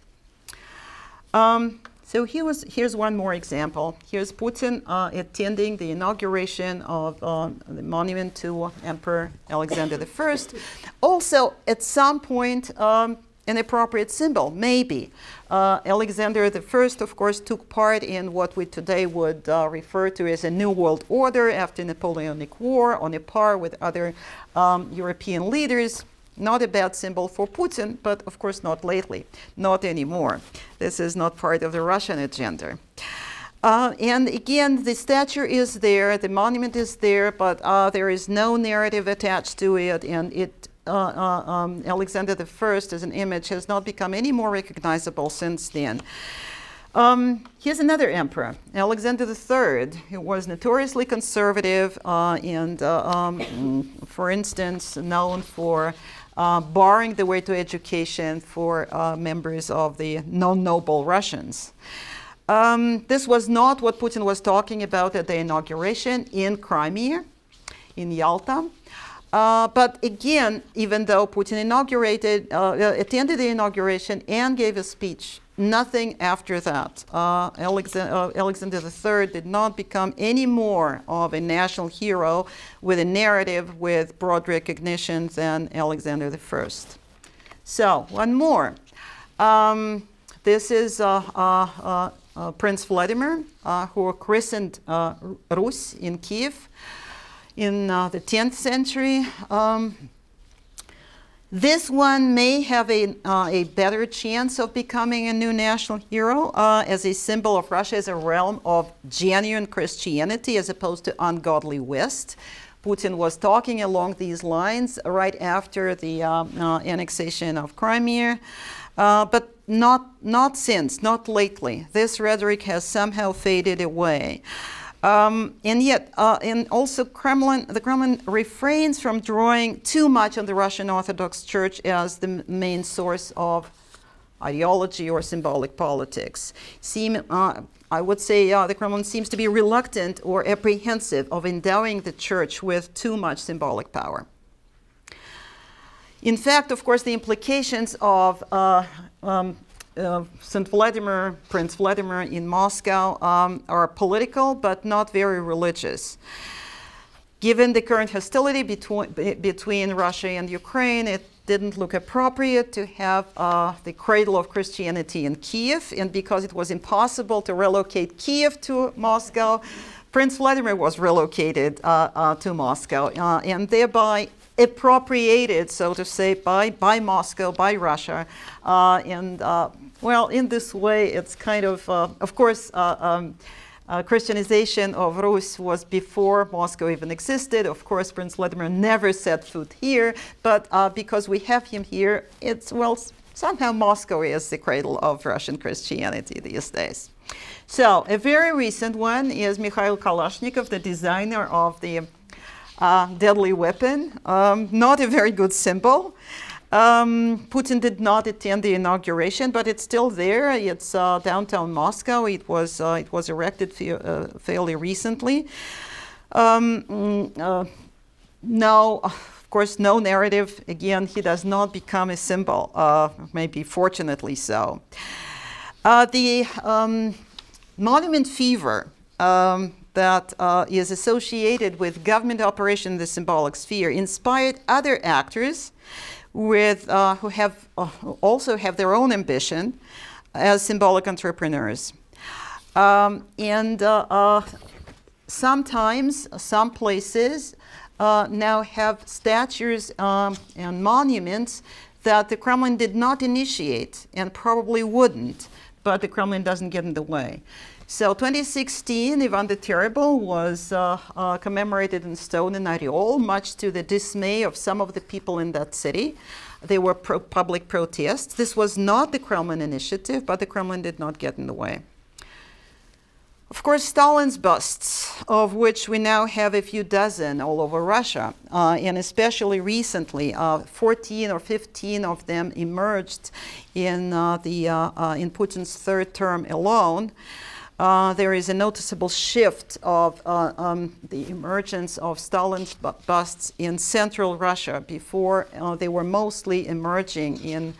Um, so was, here's one more example. Here's Putin uh, attending the inauguration of uh, the monument to Emperor Alexander I. Also, at some point, um, an appropriate symbol, maybe. Uh, Alexander I, of course, took part in what we today would uh, refer to as a New World Order after Napoleonic War, on a par with other um, European leaders. Not a bad symbol for Putin, but of course not lately, not anymore. This is not part of the Russian agenda. Uh, and again, the statue is there, the monument is there, but uh, there is no narrative attached to it, and it uh, uh, um, Alexander I as an image has not become any more recognizable since then. Um, here's another emperor, Alexander III, who was notoriously conservative uh, and, uh, um, for instance, known for uh, barring the way to education for uh, members of the non noble Russians. Um, this was not what Putin was talking about at the inauguration in Crimea, in Yalta. Uh, but again, even though Putin inaugurated, uh, uh attended the inauguration and gave a speech, nothing after that. Uh, Alexander, uh, Alexander III did not become any more of a national hero with a narrative with broad recognition than Alexander I. So, one more. Um, this is Prince Vladimir, who christened Rus in Kiev in uh, the 10th century. Um, this one may have a, uh, a better chance of becoming a new national hero uh, as a symbol of Russia as a realm of genuine Christianity as opposed to ungodly West. Putin was talking along these lines right after the um, uh, annexation of Crimea, uh, but not, not since, not lately. This rhetoric has somehow faded away. Um, and yet, uh, and also Kremlin, the Kremlin refrains from drawing too much on the Russian Orthodox Church as the main source of ideology or symbolic politics. Seem, uh, I would say uh, the Kremlin seems to be reluctant or apprehensive of endowing the church with too much symbolic power. In fact, of course, the implications of uh, um, uh, St. Vladimir, Prince Vladimir in Moscow um, are political but not very religious. Given the current hostility between, between Russia and Ukraine, it didn't look appropriate to have uh, the cradle of Christianity in Kiev, and because it was impossible to relocate Kiev to Moscow, Prince Vladimir was relocated uh, uh, to Moscow, uh, and thereby appropriated, so to say, by, by Moscow, by Russia, and well, in this way, it's kind of, uh, of course, uh, um, uh, Christianization of Rus was before Moscow even existed. Of course, Prince Vladimir never set foot here, but uh, because we have him here, it's, well, somehow Moscow is the cradle of Russian Christianity these days. So, a very recent one is Mikhail Kalashnikov, the designer of the uh, deadly weapon. Um, not a very good symbol. Um, Putin did not attend the inauguration, but it's still there. It's uh, downtown Moscow. It was uh, it was erected uh, fairly recently. Um, mm, uh, of course, no narrative. Again, he does not become a symbol. Uh, maybe fortunately so. Uh, the um, monument fever. Um, that is associated with government operation in the symbolic sphere inspired other actors with, uh, who have uh, also have their own ambition as symbolic entrepreneurs. Um, and uh, uh, sometimes, some places uh, now have statues um, and monuments that the Kremlin did not initiate and probably wouldn't, but the Kremlin doesn't get in the way. So 2016, Ivan the Terrible was uh, uh, commemorated in stone in Oryol, much to the dismay of some of the people in that city. There were pro public protests. This was not the Kremlin initiative, but the Kremlin did not get in the way. Of course, Stalin's busts, of which we now have a few dozen all over Russia, uh, and especially recently, uh, 14 or 15 of them emerged in, uh, the, uh, uh, in Putin's third term alone. Uh, there is a noticeable shift of um, the emergence of Stalin's busts in central Russia. Before, they were mostly emerging in,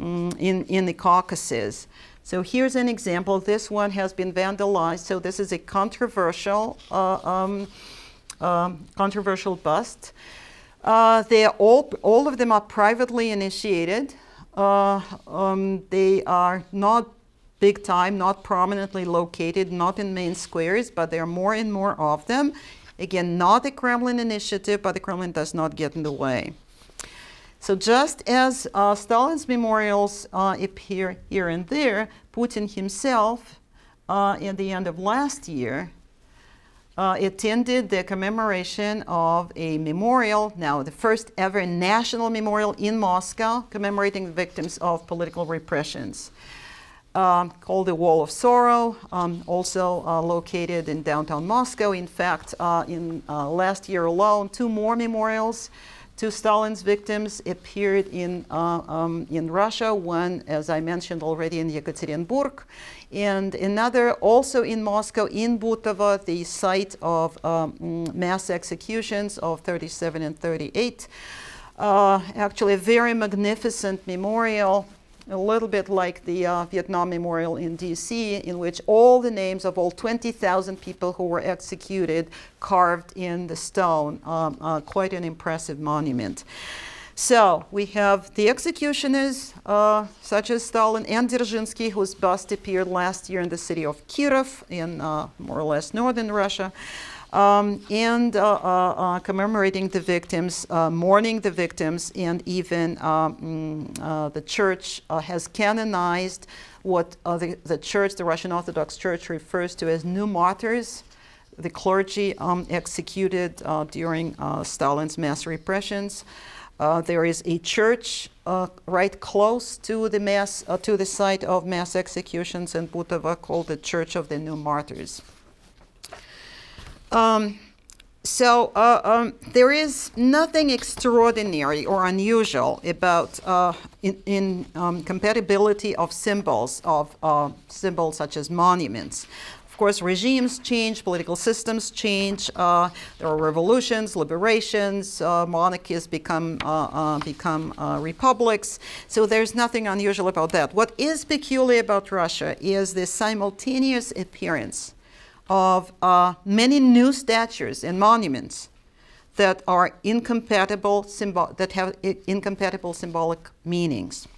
um, in, in the Caucasus. So here's an example. This one has been vandalized. So this is a controversial, uh, um, um, controversial bust. Uh, they all, all of them are privately initiated. Uh, um, they are not big time, not prominently located, not in main squares, but there are more and more of them. Again, not a Kremlin initiative, but the Kremlin does not get in the way. So just as uh, Stalin's memorials uh, appear here and there, Putin himself, uh, at the end of last year, uh, attended the commemoration of a memorial, now the first ever national memorial in Moscow, commemorating the victims of political repressions. Um, called the Wall of Sorrow, um, also uh, located in downtown Moscow. In fact, uh, in uh, last year alone, two more memorials to Stalin's victims appeared in, uh, um, in Russia, one, as I mentioned already, in Yekaterinburg, and another also in Moscow, in Butovo, the site of um, mass executions of 37 and 38. Uh, actually, a very magnificent memorial a little bit like the uh, Vietnam Memorial in DC, in which all the names of all 20,000 people who were executed carved in the stone. Um, uh, quite an impressive monument. So we have the executioners, uh, such as Stalin and Dzerzhinsky, whose bust appeared last year in the city of Kirov in uh, more or less northern Russia um, and uh, uh, uh, commemorating the victims, mourning the victims, and even mm, the church has canonized what the, the church, the Russian Orthodox Church, refers to as new martyrs the clergy um, executed uh, during uh, Stalin's mass repressions. Uh, there is a church right close to the mass to the site of mass executions in Butovo called the Church of the New Martyrs. Um, so uh, um, there is nothing extraordinary or unusual about uh, in, in um, compatibility of symbols of uh, symbols such as monuments. Of course, regimes change, political systems change. Uh, there are revolutions, liberations, uh, monarchies become uh, become republics. So there's nothing unusual about that. What is peculiar about Russia is the simultaneous appearance of uh, many new statues and monuments that are incompatible that have incompatible symbolic meanings.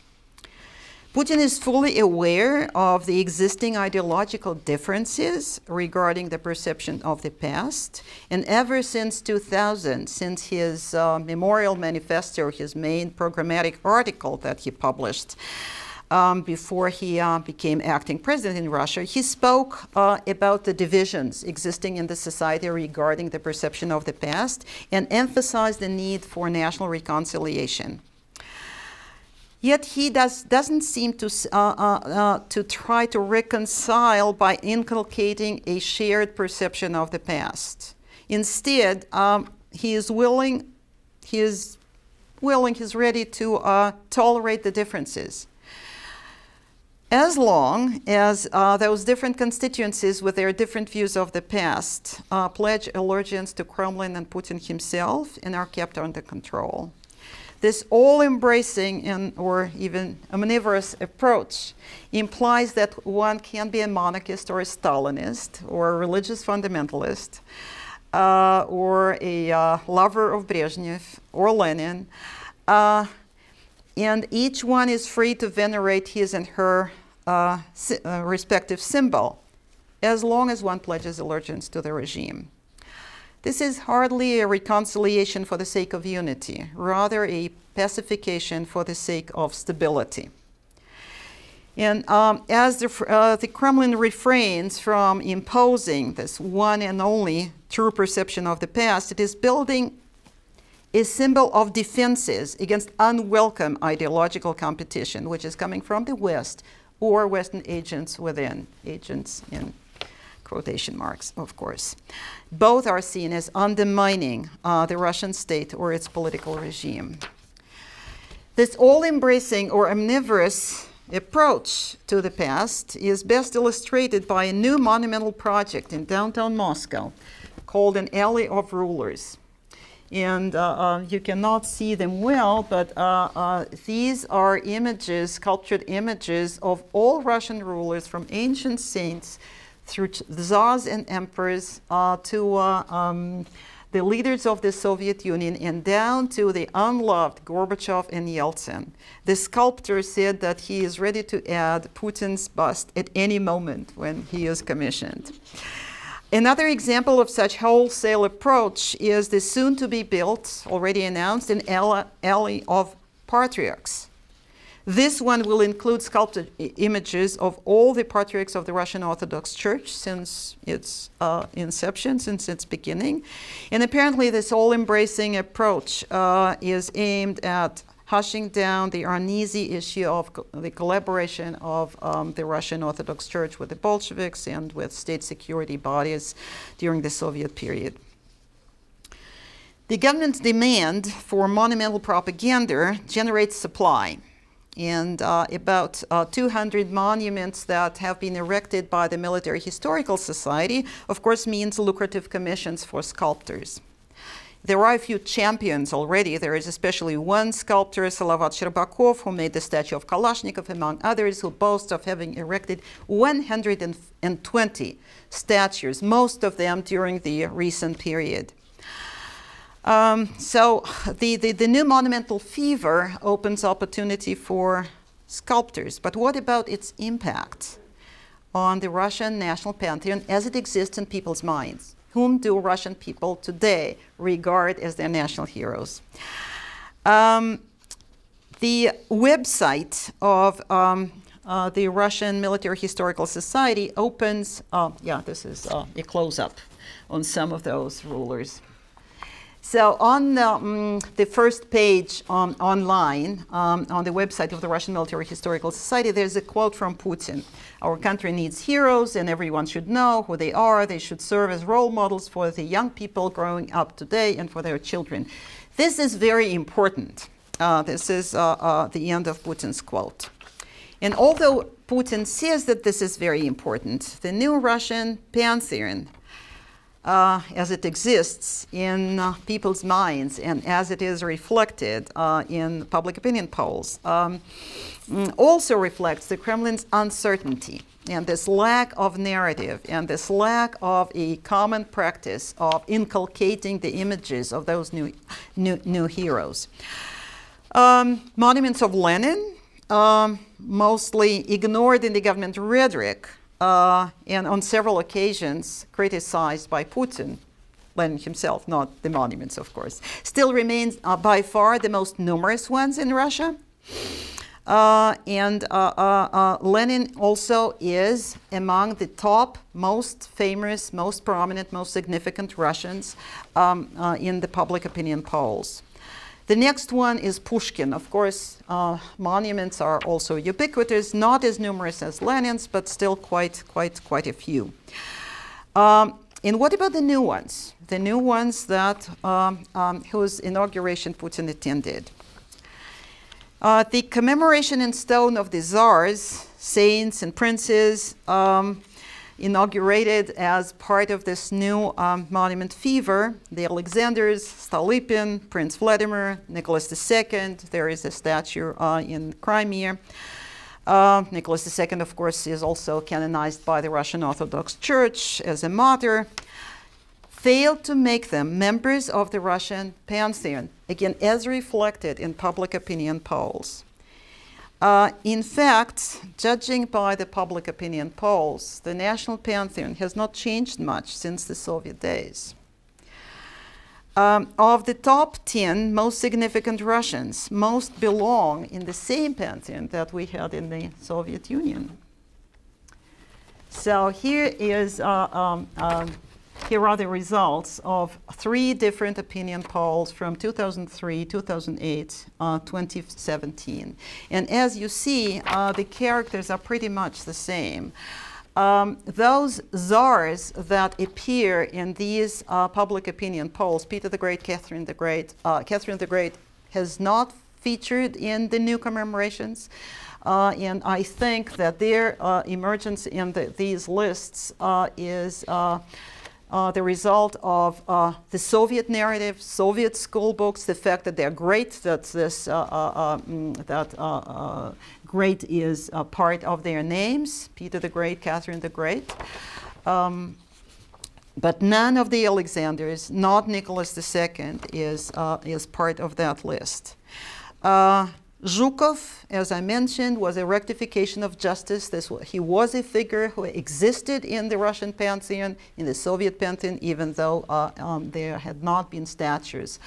Putin is fully aware of the existing ideological differences regarding the perception of the past. And ever since 2000, since his uh, millennium manifesto, his main programmatic article that he published, um, before he uh, became acting president in Russia, he spoke uh, about the divisions existing in the society regarding the perception of the past and emphasized the need for national reconciliation. Yet he does, doesn't seem to, uh, uh, uh, to try to reconcile by inculcating a shared perception of the past. Instead, um, he is willing, he is willing, he's ready to uh, tolerate the differences as long as uh, those different constituencies with their different views of the past uh, pledge allegiance to Kremlin and Putin himself and are kept under control. This all-embracing and or even omnivorous approach implies that one can be a monarchist or a Stalinist or a religious fundamentalist uh, or a uh, lover of Brezhnev or Lenin uh, and each one is free to venerate his and her uh, si uh, respective symbol. as long as one pledges allegiance to the regime. This is hardly a reconciliation for the sake of unity, rather, a pacification for the sake of stability. And um, as the, uh, the, Kremlin refrains from imposing this one and only true perception of the past, it is building a symbol of defenses against unwelcome ideological competition, which is coming from the West or Western agents within, agents in quotation marks, of course. Both are seen as undermining uh, the Russian state or its political regime. This all embracing or omnivorous approach to the past is best illustrated by a new monumental project in downtown Moscow called an Alley of Rulers. And uh, uh, you cannot see them well, but uh, uh these are images, sculptured images of all Russian rulers from ancient saints through czars and emperors to um, the leaders of the Soviet Union and down to the unloved Gorbachev and Yeltsin. The sculptor said that he is ready to add Putin's bust at any moment when he is commissioned. Another example of such wholesale approach is the soon to be built, already announced, an alley of patriarchs this one will include sculpted images of all the patriarchs of the Russian Orthodox Church since its uh, inception, since its beginning. And apparently, this all embracing approach uh, is aimed at hushing down the uneasy issue of the collaboration of um, the Russian Orthodox Church with the Bolsheviks and with state security bodies during the Soviet period. The government's demand for monumental propaganda generates supply and uh, about uh, 200 monuments that have been erected by the Military Historical Society, of course, means lucrative commissions for sculptors. There are a few champions already. There is especially one sculptor, Salavat Shcherbakov, who made the statue of Kalashnikov, among others, who boasts of having erected 120 statues, most of them during the recent period. Um, so the, the, the, new monumental fever opens opportunity for sculptors. But what about its impact on the Russian national pantheon as it exists in people's minds? Whom do Russian people today regard as their national heroes? Um, the website of um, uh, the Russian Military Historical Society opens, uh, yeah, this is uh, a close up on some of those rulers. So on the, um, the first page um, online, um, on the website of the Russian Military Historical Society, there's a quote from Putin. Our country needs heroes and everyone should know who they are. They should serve as role models for the young people growing up today and for their children. This is very important. Uh, this is uh, uh, the end of Putin's quote. And although Putin says that this is very important, the new Russian pantheon uh, as it exists in uh, people's minds and as it is reflected uh, in public opinion polls um, mm, also reflects the Kremlin's uncertainty and this lack of narrative and this lack of a common practice of inculcating the images of those new, new, new heroes. Um, monuments of Lenin, um, mostly ignored in the government rhetoric, uh, and on several occasions criticized by Putin, Lenin himself, not the monuments, of course, still remains uh, by far the most numerous ones in Russia. Uh, and uh, uh, uh, Lenin also is among the top, most famous, most prominent, most significant Russians um, in the public opinion polls. The next one is Pushkin. Of course, uh, monuments are also ubiquitous, not as numerous as Lenin's, but still quite, quite, quite a few. Um, and what about the new ones? The new ones that um, um, whose inauguration Putin attended. Uh, the commemoration in stone of the czars, saints, and princes um, inaugurated as part of this new um, monument fever. The Alexanders, Stolypin, Prince Vladimir, Nicholas II. There is a statue uh, in Crimea. Uh, Nicholas II, of course, is also canonized by the Russian Orthodox Church as a martyr. Failed to make them members of the Russian pantheon, again, as reflected in public opinion polls. Uh, in fact, judging by the public opinion polls, the national pantheon has not changed much since the Soviet days. Um, of the top 10 most significant Russians, most belong in the same pantheon that we had in the Soviet Union. So here is uh, um, um, here are the results of three different opinion polls from 2003, 2008, uh, 2017. And as you see, uh, the characters are pretty much the same. Um, those czars that appear in these uh, public opinion polls, Peter the Great, Catherine the Great, uh, Catherine the Great has not featured in the new commemorations. Uh, and I think that their uh, emergence in the, these lists uh, is uh, the result of the Soviet narrative, Soviet school books, the fact that they're great, that this mm, that Great is part of their names, Peter the Great, Catherine the Great. Um, but none of the Alexanders, not Nicholas II, is, uh, is part of that list. Zhukov, as I mentioned, was a rectification of justice. This, he was a figure who existed in the Russian pantheon, in the Soviet pantheon, even though uh, um, there had not been statues.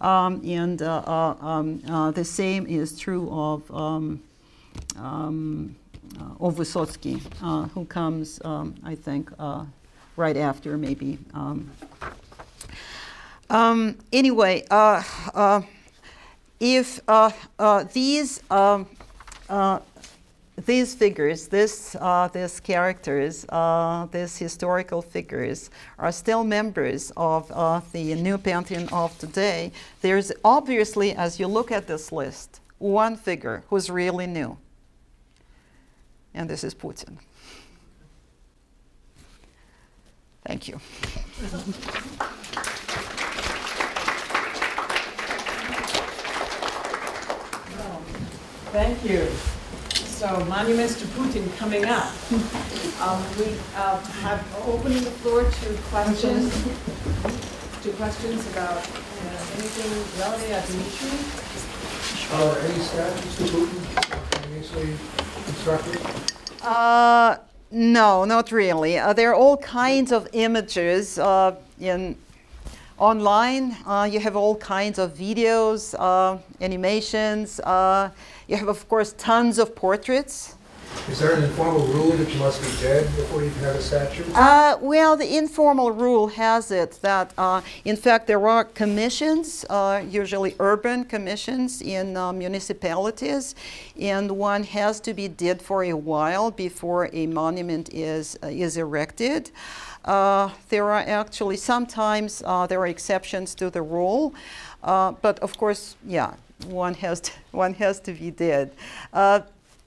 Um, and uh, uh um, uh, the same is true of um, um, uh, of Vysotsky, who comes, um, I think, right after, maybe. Anyway, if uh, uh, these um, uh, these figures, this, uh, these characters, these historical figures, are still members of the new pantheon of today, there's obviously, as you look at this list, one figure who's really new and this is Putin. Thank you. Thank you. So, monuments to Putin coming up. Um, we uh, have opening the floor to questions. to questions about uh, anything related to Dmitry. Uh, any statues to Putin previously constructed? Uh, no, not really. Uh, there are all kinds of images uh, in online. Uh, you have all kinds of videos, uh, animations. Uh, you have, of course, tons of portraits. Is there an informal rule that you must be dead before you can have a statue? Uh, well, the informal rule has it that, uh, in fact, there are commissions, uh, usually urban commissions in uh, municipalities, and one has to be dead for a while before a monument is, uh, is erected. Uh, there are actually sometimes there are exceptions to the rule, but of course, yeah, one has to, one has to be dead.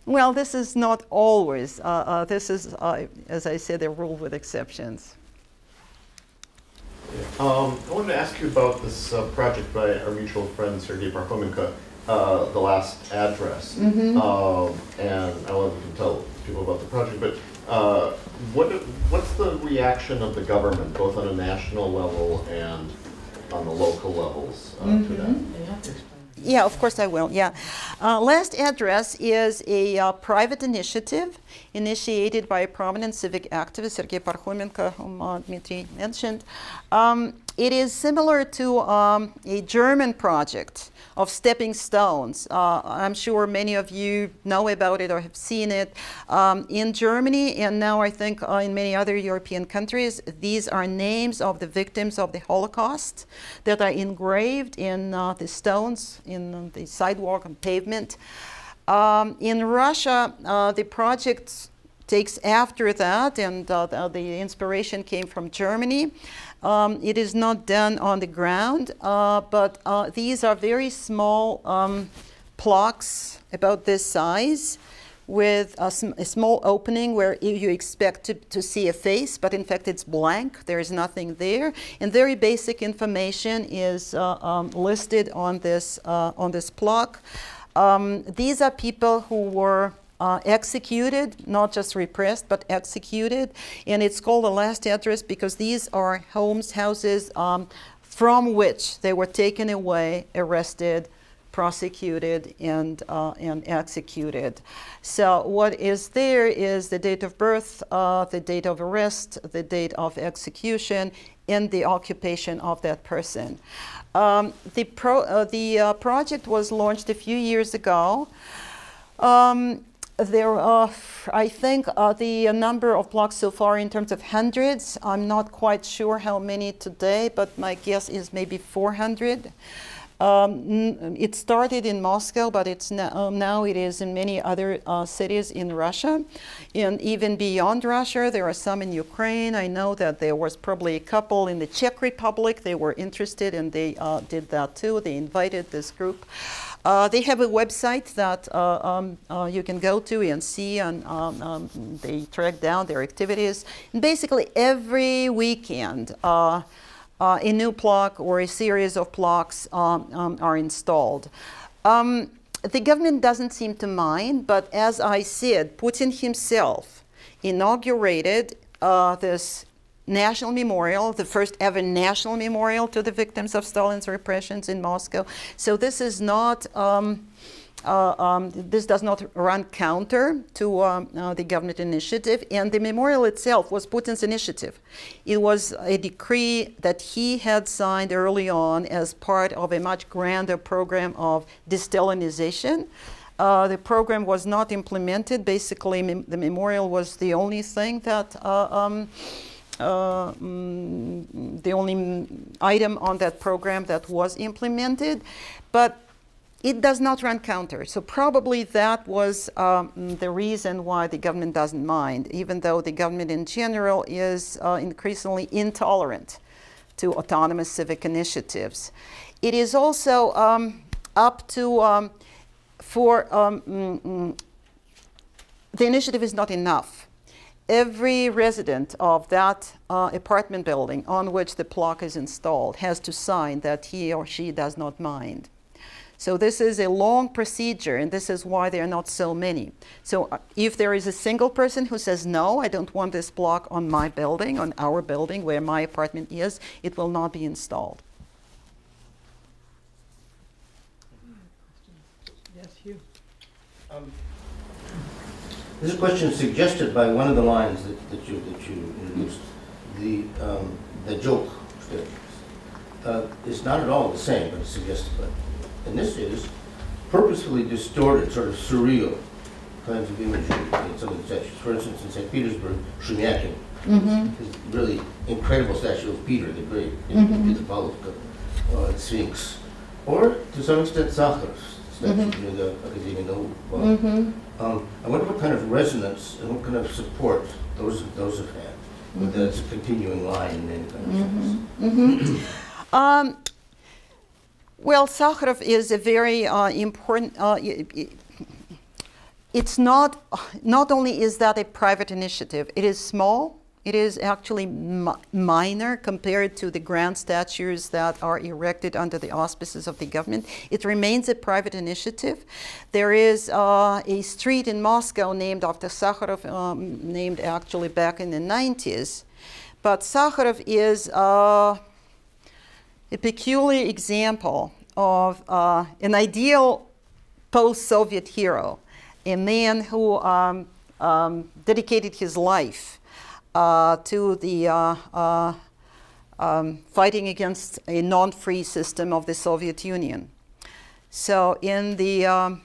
Well, this is not always. Uh, uh, this is, uh, as I said, a rule with exceptions. Um, I wanted to ask you about this uh, project by our mutual friend Sergei Parkhomenko, uh, The Last Address. Mm -hmm. um, and I wanted to tell people about the project, but uh, what, what's the reaction of the government, both on a national level and on the local levels, mm -hmm. to mm-hmm. that? Yeah, of course I will. Yeah. Uh, Last Address is a uh, private initiative initiated by a prominent civic activist, Sergei Parkhomenko, whom uh, Dmitry mentioned. Um, it is similar to um, a German project of stepping stones. Uh, I'm sure many of you know about it or have seen it. Um, in Germany, and now I think uh, in many other European countries, these are names of the victims of the Holocaust that are engraved in uh, the stones in the sidewalk and pavement. Um, in Russia, uh, the project takes after that, and uh, the, the inspiration came from Germany. Um, it is not done on the ground, uh, but uh, these are very small um, about this size with a, sm a, small opening where you expect to, to see a face, but in fact it's blank. There is nothing there. And very basic information is uh, um, listed on this, uh, on this plaque. Um, these are people who were uh, executed, not just repressed, but executed. And it's called the last address because these are homes, houses um, from which they were taken away, arrested, prosecuted and, uh, and executed. So, what is there is the date of birth, uh, the date of arrest, the date of execution, and the occupation of that person. Um, the pro, uh, the uh, project was launched a few years ago. Um, there are, I think, uh, the number of blocks so far in terms of hundreds. I'm not quite sure how many today, but my guess is maybe 400. Um, it started in Moscow, but it's now, um, now it is in many other uh, cities in Russia. And even beyond Russia, there are some in Ukraine. I know that there was probably a couple in the Czech Republic. They were interested and they uh, did that too. They invited this group. Uh, they have a website that uh, um, uh, you can go to and see, and um, um, they track down their activities. And basically, every weekend, uh, a new block or a series of blocks um, um, are installed. The government doesn't seem to mind, but as I said, Putin himself inaugurated uh, this national memorial, the first ever national memorial to the victims of Stalin's repressions in Moscow. So this is not. Um, uh, um, this does not run counter to um, uh, the government initiative, and the memorial itself was Putin's initiative. It was a decree that he had signed early on as part of a much grander program of de-Stalinization. Uh, the program was not implemented. Basically, mem- the memorial was the only thing that. Uh, um, the only item on that program that was implemented, but it does not run counter. So probably that was um, the reason why the government doesn't mind, even though the government in general is uh, increasingly intolerant to autonomous civic initiatives. It is also um, up to um, for um, mm, mm, the initiative is not enough. Every resident of that uh, apartment building on which the block is installed has to sign that he or she does not mind. So this is a long procedure, and this is why there are not so many. So uh, if there is a single person who says, no, I don't want this block on my building, on our building where my apartment is, it will not be installed. Yes, you. Um, This question is suggested by one of the lines that, that you, that you introduced, the, um, the joke. Uh, it's not at all the same, but it's suggested by, and this is purposefully distorted, sort of surreal kinds of imagery in some of the statues. For instance, in St. Petersburg, Shemyakin is really incredible statue of Peter the Great in Petropavlovka, uh, Sphinx. Or, to some extent, Sakharov's statue near the Academia Nauk. Um, I wonder what kind of resonance and what kind of support those, those have had. Whether that's a continuing line in any kind of sense. Um, well, Sakharov is a very uh, important. Uh, it's not. Not only is that a private initiative, it is small. It is actually mi- minor compared to the grand statues that are erected under the auspices of the government. It remains a private initiative. There is uh, a street in Moscow named after Sakharov, um, named actually back in the 90s. But Sakharov is. Uh, a peculiar example of uh, an ideal post Soviet hero, a man who um, um, dedicated his life to the uh, uh, um, fighting against a non free system of the Soviet Union. So, in the um,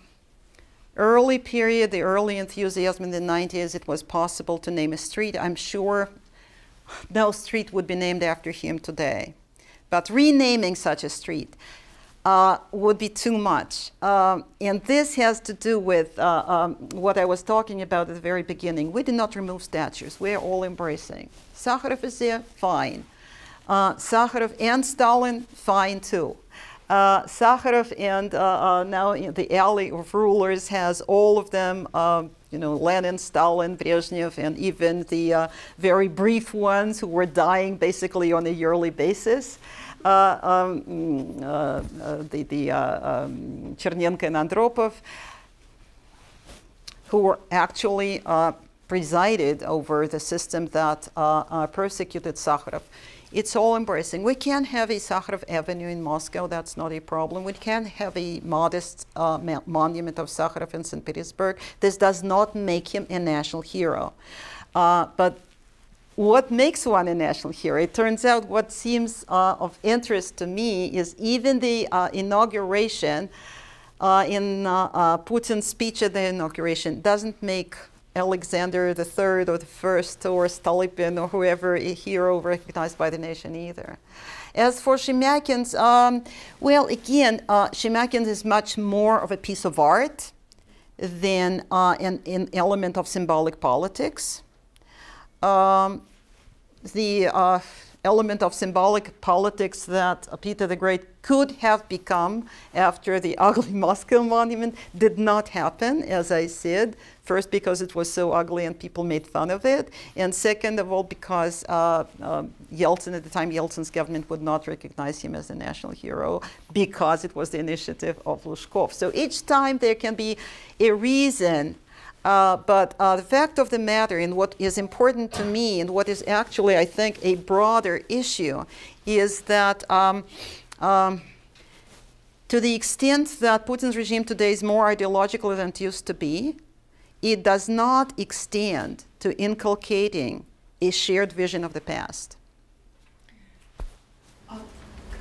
early period, the early enthusiasm in the 90s, it was possible to name a street. I'm sure no street would be named after him today. But renaming such a street uh, would be too much. Um, and this has to do with uh, um, what I was talking about at the very beginning. We did not remove statues, we are all embracing. Sakharov is there, fine. Uh, Sakharov and Stalin, fine too. Uh, Sakharov and uh, uh, now in the alley of rulers has all of them, you know, Lenin, Stalin, Brezhnev, and even the uh, very brief ones who were dying basically on a yearly basis. The the um, Chernenko and Andropov, who were actually presided over the system that persecuted Sakharov. it's all embracing. We can have a Sakharov Avenue in Moscow, that's not a problem. We can have a modest uh, ma- monument of Sakharov in St. Petersburg. This does not make him a national hero. Uh, but what makes one a national hero? It turns out what seems uh, of interest to me is even the uh, inauguration uh, in uh, uh, Putin's speech at the inauguration doesn't make Alexander III or the First or Stolypin or whoever a hero recognized by the nation either. As for Shemyakin's, um, well, again, uh, is much more of a piece of art than uh, an, an element of symbolic politics. Um, the uh, element of symbolic politics that Peter the Great could have become after the ugly Moscow monument did not happen, as I said. First, because it was so ugly and people made fun of it, and second of all, because uh, uh, Yeltsin, at the time, Yeltsin's government would not recognize him as a national hero because it was the initiative of Luzhkov. So each time there can be a reason uh, but uh, the fact of the matter, and what is important to me, and what is actually, I think, a broader issue, is that um, um, to the extent that Putin's regime today is more ideological than it used to be, it does not extend to inculcating a shared vision of the past. Uh,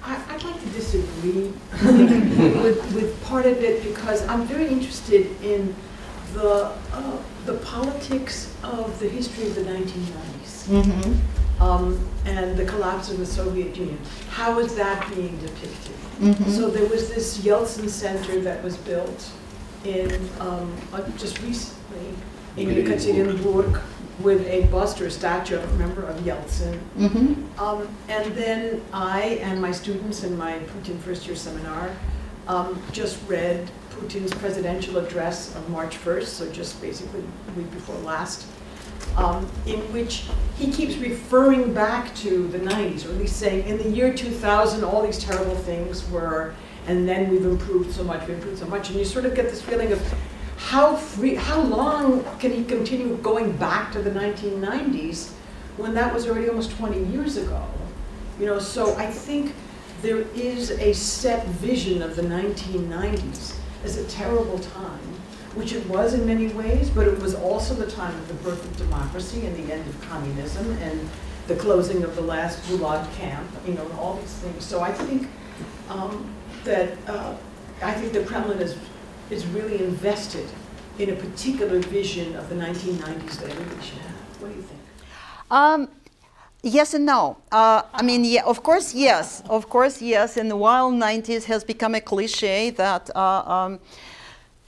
I, would like to disagree with, with part of it because I'm very interested in the, uh, the politics of the history of the 1990s Mm-hmm. um, and the collapse of the Soviet Union. How is that being depicted? Mm-hmm. So there was this Yeltsin Center that was built in um, uh, just recently in Yekaterinburg with a bust or a statue, I don't remember, of Yeltsin. Mm-hmm. Um, and then I and my students in my Putin first year seminar um, just read Putin's presidential address of March 1st, so just basically the week before last, um, in which he keeps referring back to the 90s, or at least saying, in the year 2000, all these terrible things were, and then we've improved so much, we've improved so much, and you sort of get this feeling of how free, how long can he continue going back to the 1990s when that was already almost 20 years ago? You know, so I think there is a set vision of the 1990s as a terrible time, which it was in many ways, but it was also the time of the birth of democracy and the end of communism and the closing of the last Gulag camp, you know, and all these things. So I think um, that uh, I think the Kremlin is is really invested in a particular vision of the 1990s that everybody should have. What do you think? Um, yes and no. Uh, I mean, yeah, of course, yes. Of course, yes. In the wild 90s has become a cliche that uh, um,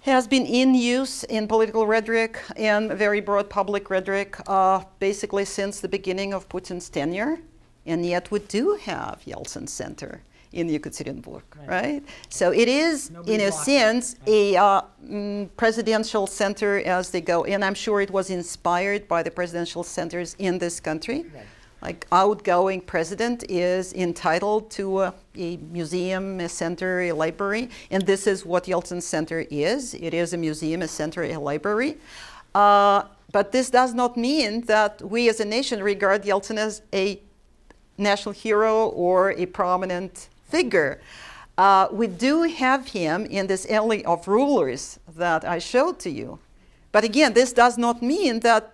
has been in use in political rhetoric and very broad public rhetoric uh, basically since the beginning of Putin's tenure. And yet we do have Yeltsin Center in Yekaterinburg, right? right? So it is, Nobody in a sense, it, right? a uh, mm, presidential center as they go. And I'm sure it was inspired by the presidential centers in this country. Right. Like outgoing president is entitled to a, a, museum, a center, a library, and this is what Yeltsin Center is. It is a museum, a center, a library. Uh, but this does not mean that we as a nation regard Yeltsin as a national hero or a prominent figure. Uh, we do have him in this alley of rulers that I showed to you. But again, this does not mean that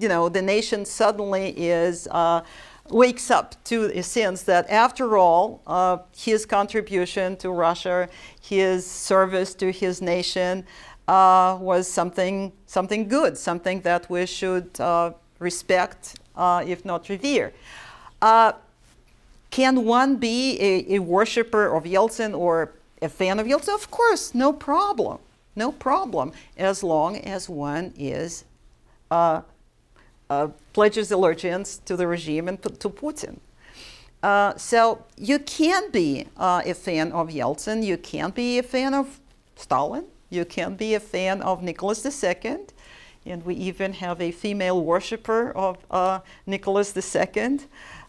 you know the nation suddenly is uh, wakes up to a sense that after all, uh, his contribution to Russia, his service to his nation, uh, was something something good, something that we should uh, respect, uh, if not revere. Uh, can one be a, a worshiper of Yeltsin or a fan of Yeltsin? Of course, no problem. No problem, as long as one is uh, uh, pledges allegiance to the regime and to Putin. Uh, so you can be uh, a fan of Yeltsin, you can be a fan of Stalin, you can be a fan of Nicholas II, and we even have a female worshiper of uh, Nicholas II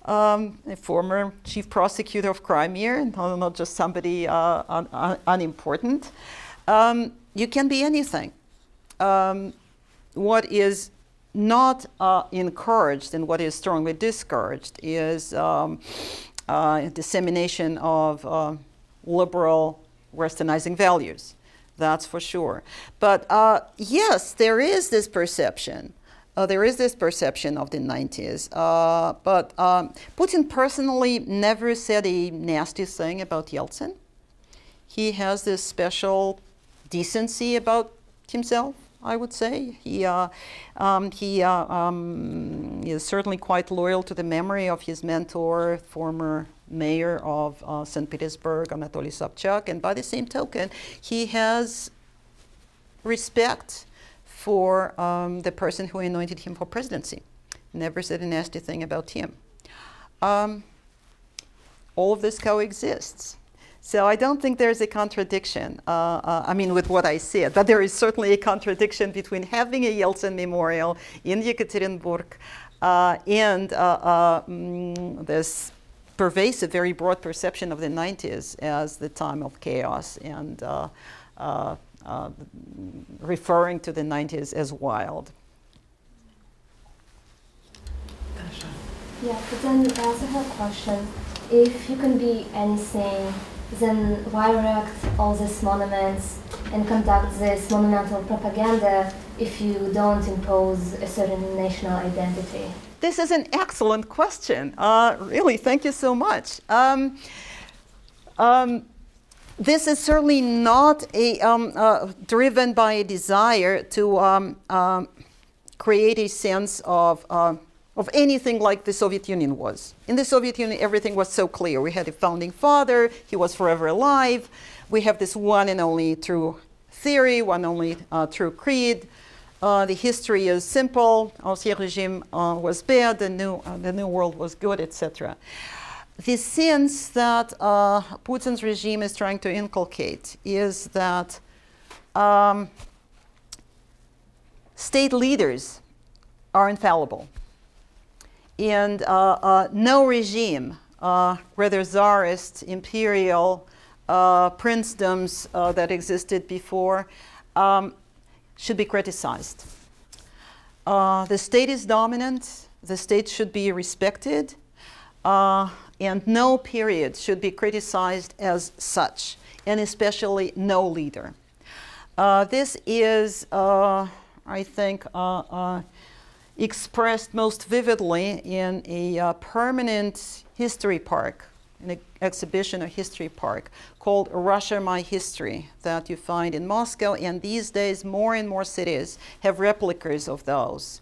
um, a former chief prosecutor of Crimea, not, not just somebody uh, un, un, unimportant. Um, you can be anything. Um, what is not uh, encouraged and what is strongly discouraged is um, uh, dissemination of uh, liberal westernizing values. That's for sure. But uh, yes, there is this perception. Uh, there is this perception of the 90s. Uh, but um, Putin personally never said a nasty thing about Yeltsin. He has this special decency about himself. I would say. He, uh, um, he uh, um, is certainly quite loyal to the memory of his mentor, former mayor of uh, St. Petersburg, Anatoly Sobchak, and by the same token, he has respect for um, the person who anointed him for presidency. Never said a nasty thing about him. Um, all of this coexists. So I don't think there's a contradiction, uh, uh, I mean, with what I said, but there is certainly a contradiction between having a Yeltsin memorial in Yekaterinburg uh, and mm, this pervasive, very broad perception of the 90s as the time of chaos and uh, referring to the 90s as wild. Yeah, but then I also have a question. If you can be anything then why erect all these monuments and conduct this monumental propaganda if you don't impose a certain national identity? This is an excellent question. Uh, really, thank you so much. Um, um, this is certainly not a, um, uh, driven by a desire to um, um, create a sense of uh, of anything like the Soviet Union was. In the Soviet Union, everything was so clear. We had a founding father, he was forever alive. We have this one and only true theory, one only uh, true creed. Uh, the history is simple. Ancien regime uh, was bad, the new, uh, the new world was good, etc. The sense that uh, Putin's regime is trying to inculcate is that um, state leaders are infallible and uh, uh, no regime, uh, whether czarist, imperial, princedoms that existed before, um, should be criticized. the state is dominant, the state should be respected, and no period should be criticized as such, and especially no leader. Uh, this is, uh, I think, uh, expressed most vividly in a uh, permanent history park, an exhibition, a history park called Russia My History that you find in Moscow. And these days, more and more cities have replicas of those.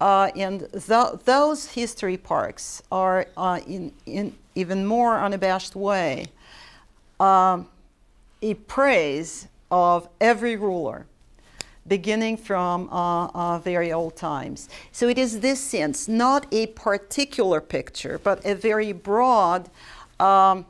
Uh, and th those history parks are, uh, in, in even more unabashed way, um, a praise of every ruler beginning from uh, uh, very old times. So it is this sense, not a particular picture, but a very broad, um,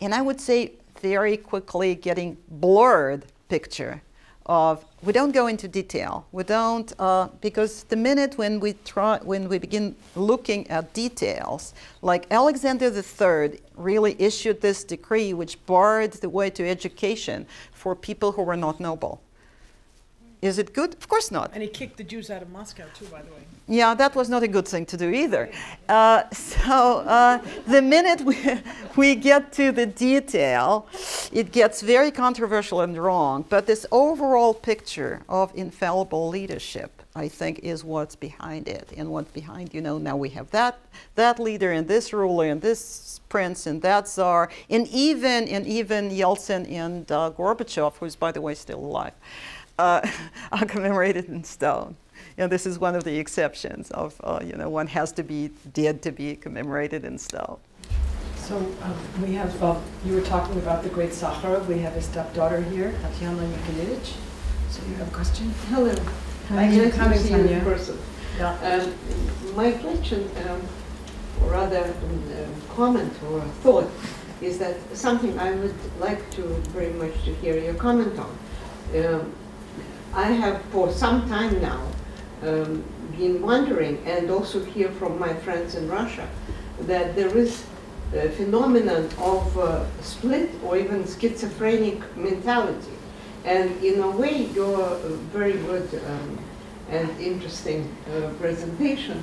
and I would say very quickly getting blurred picture of we don't go into detail we don't uh, because the minute when we try when we begin looking at details like alexander iii really issued this decree which barred the way to education for people who were not noble is it good? Of course not. And he kicked the Jews out of Moscow too, by the way. Yeah, that was not a good thing to do either. Uh, so uh, the minute we, we get to the detail, it gets very controversial and wrong. But this overall picture of infallible leadership, I think, is what's behind it. And what's behind, you know, now we have that, that leader and this ruler and this prince and that czar, and even, and even Yeltsin and uh, Gorbachev, who's, by the way, still alive uh, are commemorated in stone. You know, this is one of the exceptions of, uh, you know, one has to be dead to be commemorated in stone. So um, we have, uh, you were talking about the great Sakharov. We have his stepdaughter here, Tatiana Yankelevich. So you have a question? Hello. Hi, I just coming, to see you in person. Yeah. Um, my question, um, or rather um, comment or thought, is that something I would like to very much to hear your comment on. Um, I have for some time now um, been wondering, and also hear from my friends in Russia, that there is a phenomenon of uh, split or even schizophrenic mentality. And in a way, your very good um, and interesting uh, presentation,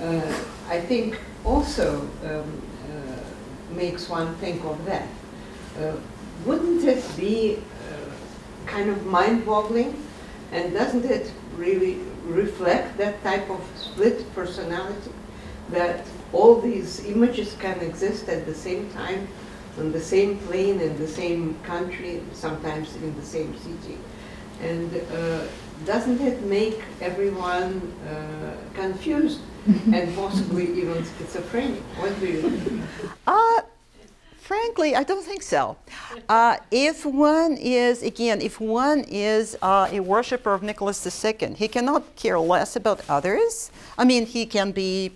uh, I think also um, uh, makes one think of that. Uh, wouldn't it be uh, kind of mind-boggling, and doesn't it really reflect that type of split personality, that all these images can exist at the same time on the same plane in the same country, sometimes in the same city. And uh, doesn't it make everyone uh, confused and possibly even schizophrenic? What do you think? Uh, frankly, I don't think so. Uh, if one is, again, if one is uh, a worshiper of Nicholas II, he cannot care less about others. I mean, he can be,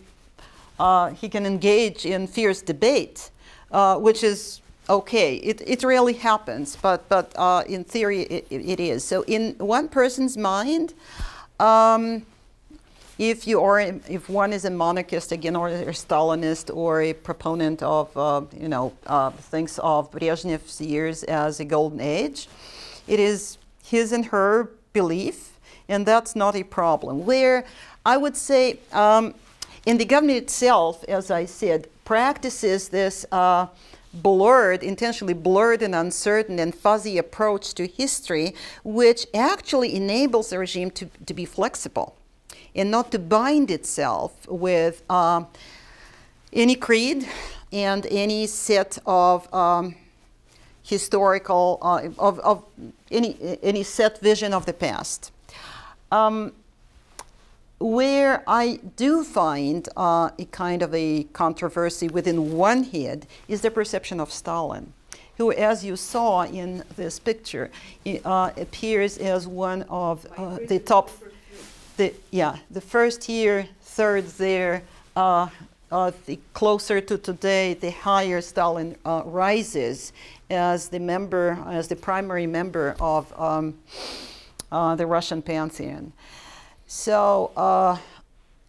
uh, he can engage in fierce debate, uh, which is okay. It, it rarely happens, but, but uh, in theory it, it is. So in one person's mind, um, if you are, if one is a monarchist again, or a Stalinist, or a proponent of, uh, you know, uh, thinks of Brezhnev's years as a golden age, it is his and her belief, and that's not a problem. Where I would say, um, in the government itself, as I said, practices this uh, blurred, intentionally blurred and uncertain and fuzzy approach to history, which actually enables the regime to, to be flexible and not to bind itself with uh, any creed and any set of um, historical, uh, of, of, any, any set vision of the past. Um, where I do find uh, a kind of a controversy within one head is the perception of Stalin, who, as you saw in this picture, uh, appears as one of uh, the top, the, yeah, the first here, third there, uh, uh, the closer to today, the higher Stalin uh, rises as the member, as the primary member of um, the Russian pantheon. So uh,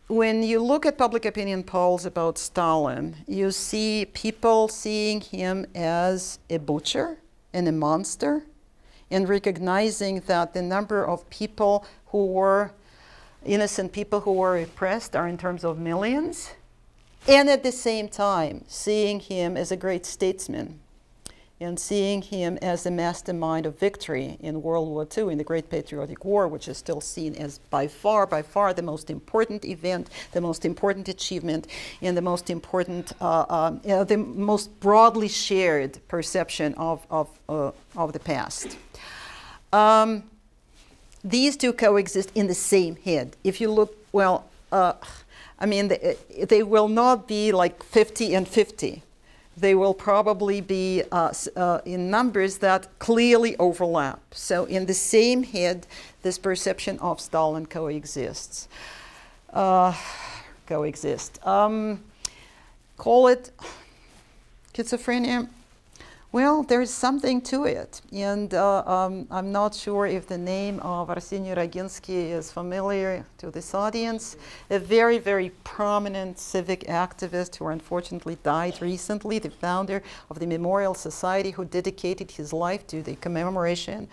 when you look at public opinion polls about Stalin, you see people seeing him as a butcher and a monster, and recognizing that the number of people who were innocent people who were oppressed are in terms of millions, and at the same time seeing him as a great statesman and seeing him as the mastermind of victory in World War II, in the Great Patriotic War, which is still seen as by far, by far the most important event, the most important achievement, and the most important, uh, uh, the most broadly shared perception of, of, uh, of the past. Um, these two coexist in the same head. If you look, well, uh, I mean, they, they will not be like 50 and 50 they will probably be uh, uh, in numbers that clearly overlap. So in the same head, this perception of Stalin coexists. Uh, coexist. Um, call it schizophrenia. Well, there's something to it. And uh, um, I'm not sure if the name of Arseny Roginsky is familiar to this audience. A very, very prominent civic activist who unfortunately died recently, the founder of the Memorial Society who dedicated his life to the commemoration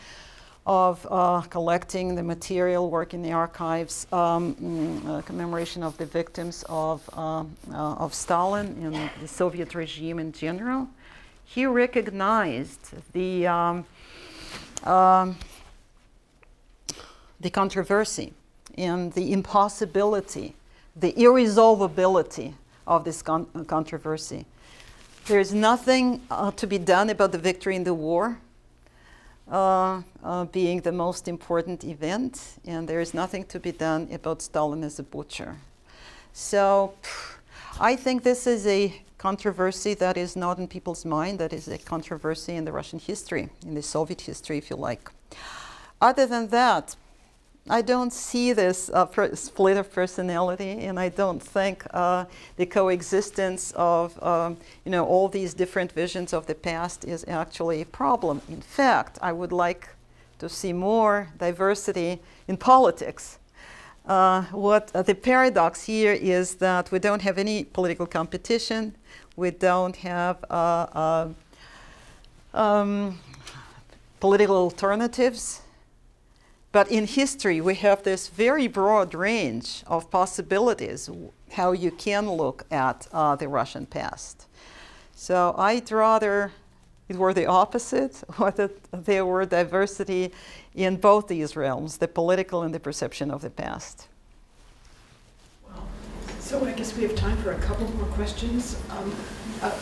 of uh, collecting the material, work in the archives, um, mm, uh, commemoration of the victims of, um, uh, of Stalin and the Soviet regime in general he recognized the, um, um, the controversy and the impossibility, the irresolvability of this con controversy. There's nothing uh, to be done about the victory in the war uh, uh, being the most important event, and there is nothing to be done about Stalin as a butcher. So I think this is a controversy that is not in people's mind, that is a controversy in the Russian history, in the Soviet history, if you like. Other than that, I don't see this uh, split of personality, and I don't think uh, the coexistence of um, you know all these different visions of the past is actually a problem. In fact, I would like to see more diversity in politics uh, what uh, the paradox here is that we don't have any political competition. We don't have uh, uh um, political alternatives. But in history, we have this very broad range of possibilities how you can look at uh, the Russian past. So I'd rather it were the opposite, or that there were diversity in both these realms, the political and the perception of the past. So I guess we have time for a couple more questions. Um, uh,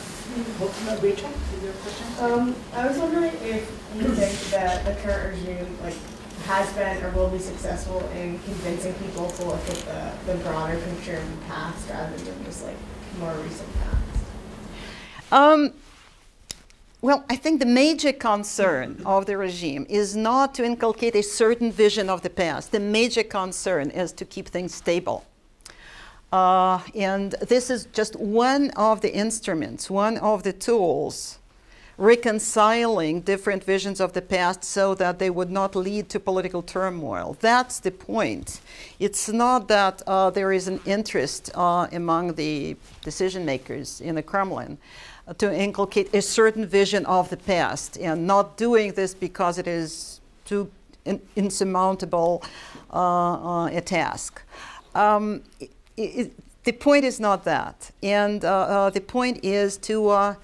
Rachel, is there a question? Um, I was wondering if you think that the current regime like has been or will be successful in convincing people to look at the, the broader picture of the past rather than just like more recent past. Um, well, I think the major concern of the regime is not to inculcate a certain vision of the past. The major concern is to keep things stable. Uh, and this is just one of the instruments, one of the tools reconciling different visions of the past so that they would not lead to political turmoil. That's the point. It's not that uh, there is an interest uh, among the decision makers in the Kremlin to inculcate a certain vision of the past and not doing this because it is too in- insurmountable uh, uh, a task. Um, it, it, the point is not that. And uh, uh, the point is to uh,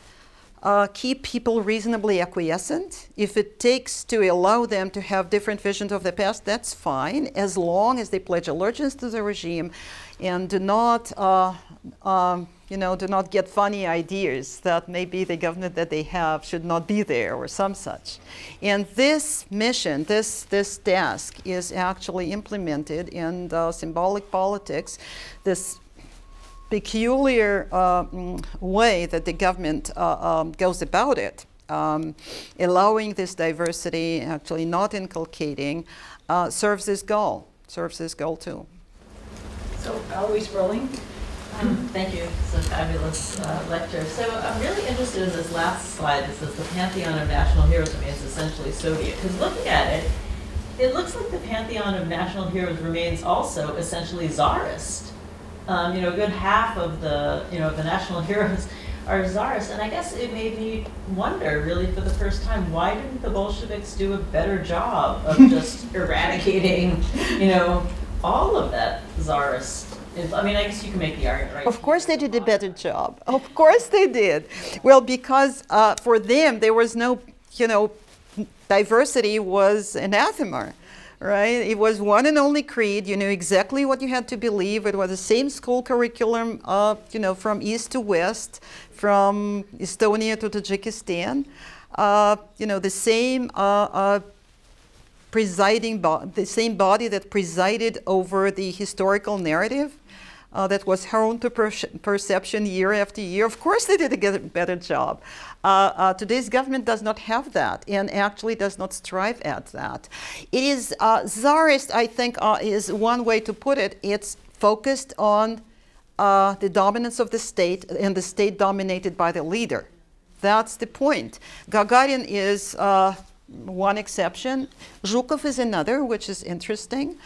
uh, keep people reasonably acquiescent. If it takes to allow them to have different visions of the past, that's fine, as long as they pledge allegiance to the regime and do not, um, you know, do not get funny ideas that maybe the government that they have should not be there or some such. And this mission, this, this task, is actually implemented in symbolic politics, this peculiar uh, way that the government uh, um, goes about it, um, allowing this diversity, actually not inculcating, uh, serves this goal, serves this goal too. So Eloise Rolling? Um, thank you. It's a fabulous uh, lecture. So I'm really interested in this last slide that says the pantheon of national heroes remains essentially Soviet. Because looking at it, it looks like the pantheon of national heroes remains also essentially czarist. Um, you know, a good half of the you know the national heroes are czarists, and I guess it made me wonder, really, for the first time, why didn't the Bolsheviks do a better job of just eradicating, you know, all of that czarist? If, I mean, I guess you can make the argument, right? Of course, they did a better job. Of course, they did. Well, because uh, for them, there was no, you know, diversity was anathema, right? It was one and only creed. You knew exactly what you had to believe. It was the same school curriculum, uh, you know, from east to west, from Estonia to Tajikistan. Uh, you know, the same uh, uh, presiding, the same body that presided over the historical narrative uh, that was honed to per- perception year after year. Of course, they did a get- better job. Uh, uh, today's government does not have that and actually does not strive at that. It is uh, czarist, I think, uh, is one way to put it. It's focused on uh, the dominance of the state and the state dominated by the leader. That's the point. Gagarin is uh, one exception. Zhukov is another, which is interesting.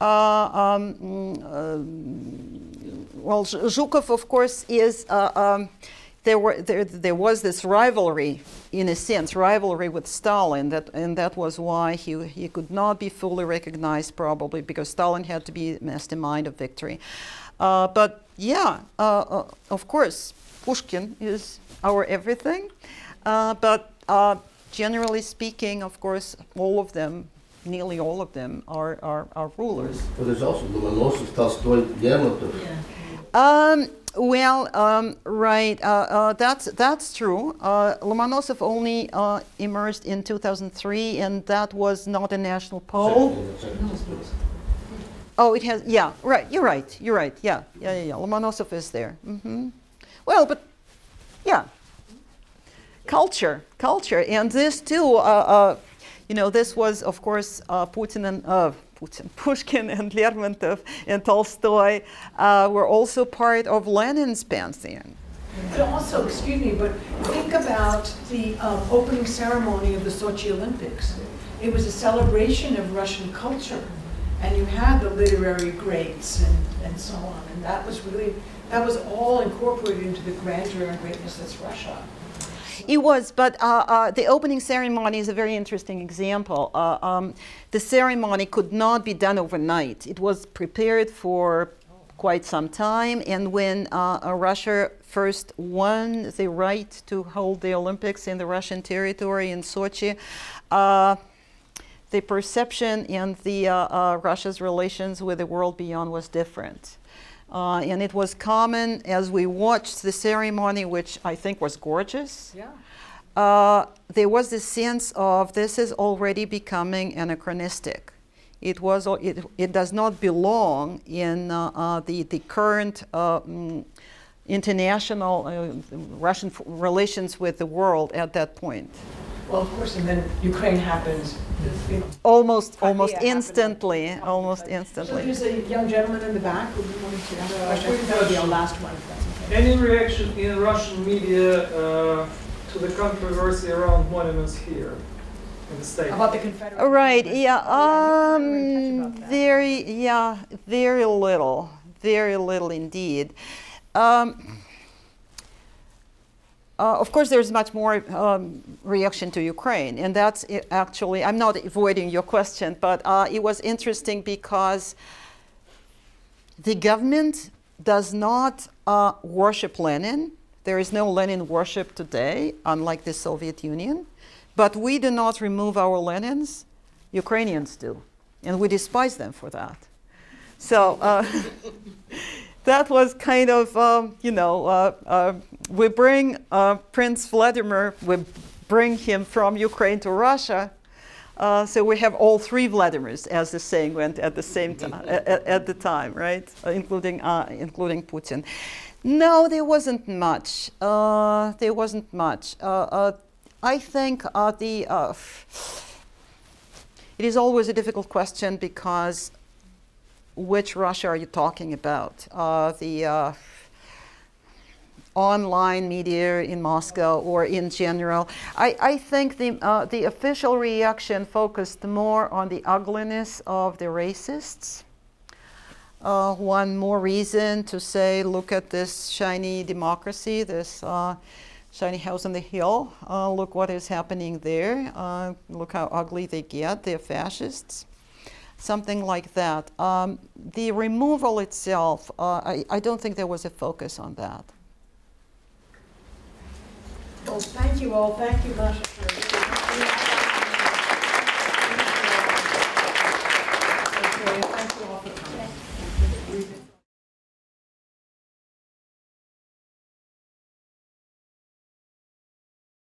Um, mm, uh, well, Zhukov, of course, is. Uh, um, there, were, there, there was this rivalry, in a sense, rivalry with Stalin, that, and that was why he, he could not be fully recognized, probably, because Stalin had to be mastermind of victory. Uh, but yeah, uh, uh, of course, Pushkin is our everything. Uh, but generally speaking, of course, all of them, nearly all of them, are, are, are rulers. Well, there's also Lomonosov, Tolstoy, Lermontov. Yeah. Um, well, um, right, uh, uh, that's, that's true. Uh, Lomonosov only uh, emerged in 2003, and that was not a national poll. Second, second, Oh, it has, yeah, right, you're right, you're right, yeah, yeah, yeah, yeah. Lomonosov is there. hmm Well, but, yeah, culture, culture, and this too, uh, uh, you know, this was, of course, uh, Putin and, uh, Putin, Pushkin and Lermontov and Tolstoy uh, were also part of Lenin's pantheon. But also, excuse me, but think about the um, opening ceremony of the Sochi Olympics. It was a celebration of Russian culture, and you had the literary greats and, and so on, and that was really, that was all incorporated into the grandeur and greatness that's Russia. It was, but uh, uh, the opening ceremony is a very interesting example. Uh, um, the ceremony could not be done overnight. It was prepared for quite some time, and when uh, Russia first won the right to hold the Olympics in the Russian territory in Sochi, uh, the perception and the uh, Russia's relations with the world beyond was different. Uh, and it was common as we watched the ceremony, which I think was gorgeous. Yeah. Uh, there was this sense of this is already becoming anachronistic. It was. It, it does not belong in uh, uh, the the current uh, mm, international uh, Russian f- relations with the world at that point. Well, of course, and then Ukraine happens, you know. Almost, Crimea almost happened. instantly, almost So instantly. there's a young gentleman in the back who wanted to ask a question. I think that would be our last one, if that's okay. Any reaction in Russian media uh, to the controversy around monuments here in the state? About the Confederate. All right, movement? yeah, um, you were in touch about that. very, yeah, very little, very little indeed. Um, uh, of course, there's much more um, reaction to Ukraine, and that's actually, I'm not avoiding your question, but uh, it was interesting because the government does not uh, worship Lenin. There is no Lenin worship today, unlike the Soviet Union. But we do not remove our Lenins, Ukrainians do. And we despise them for that. So uh, that was kind of, um, you know, uh, uh, we bring uh, Prince Vladimir, we bring him from Ukraine to Russia. Uh, so we have all three Vladimirs, as the saying went at the same time, at, at the time, right? Uh, including, uh, including Putin. No, there wasn't much. Uh, there wasn't much. Uh, uh, I think uh, the uh, it is always a difficult question because which Russia are you talking about? Uh, the uh, online media in Moscow or in general? I, I think the, uh, the official reaction focused more on the ugliness of the racists. Uh, one more reason to say, look at this shiny democracy, this uh, shiny house on the hill. Uh, look what is happening there. Look how ugly they get. They're fascists. Something like that. Um, the removal itself, uh, I, I don't think there was a focus on that. Well, thank you all, thank you, Masha, for. Thank you.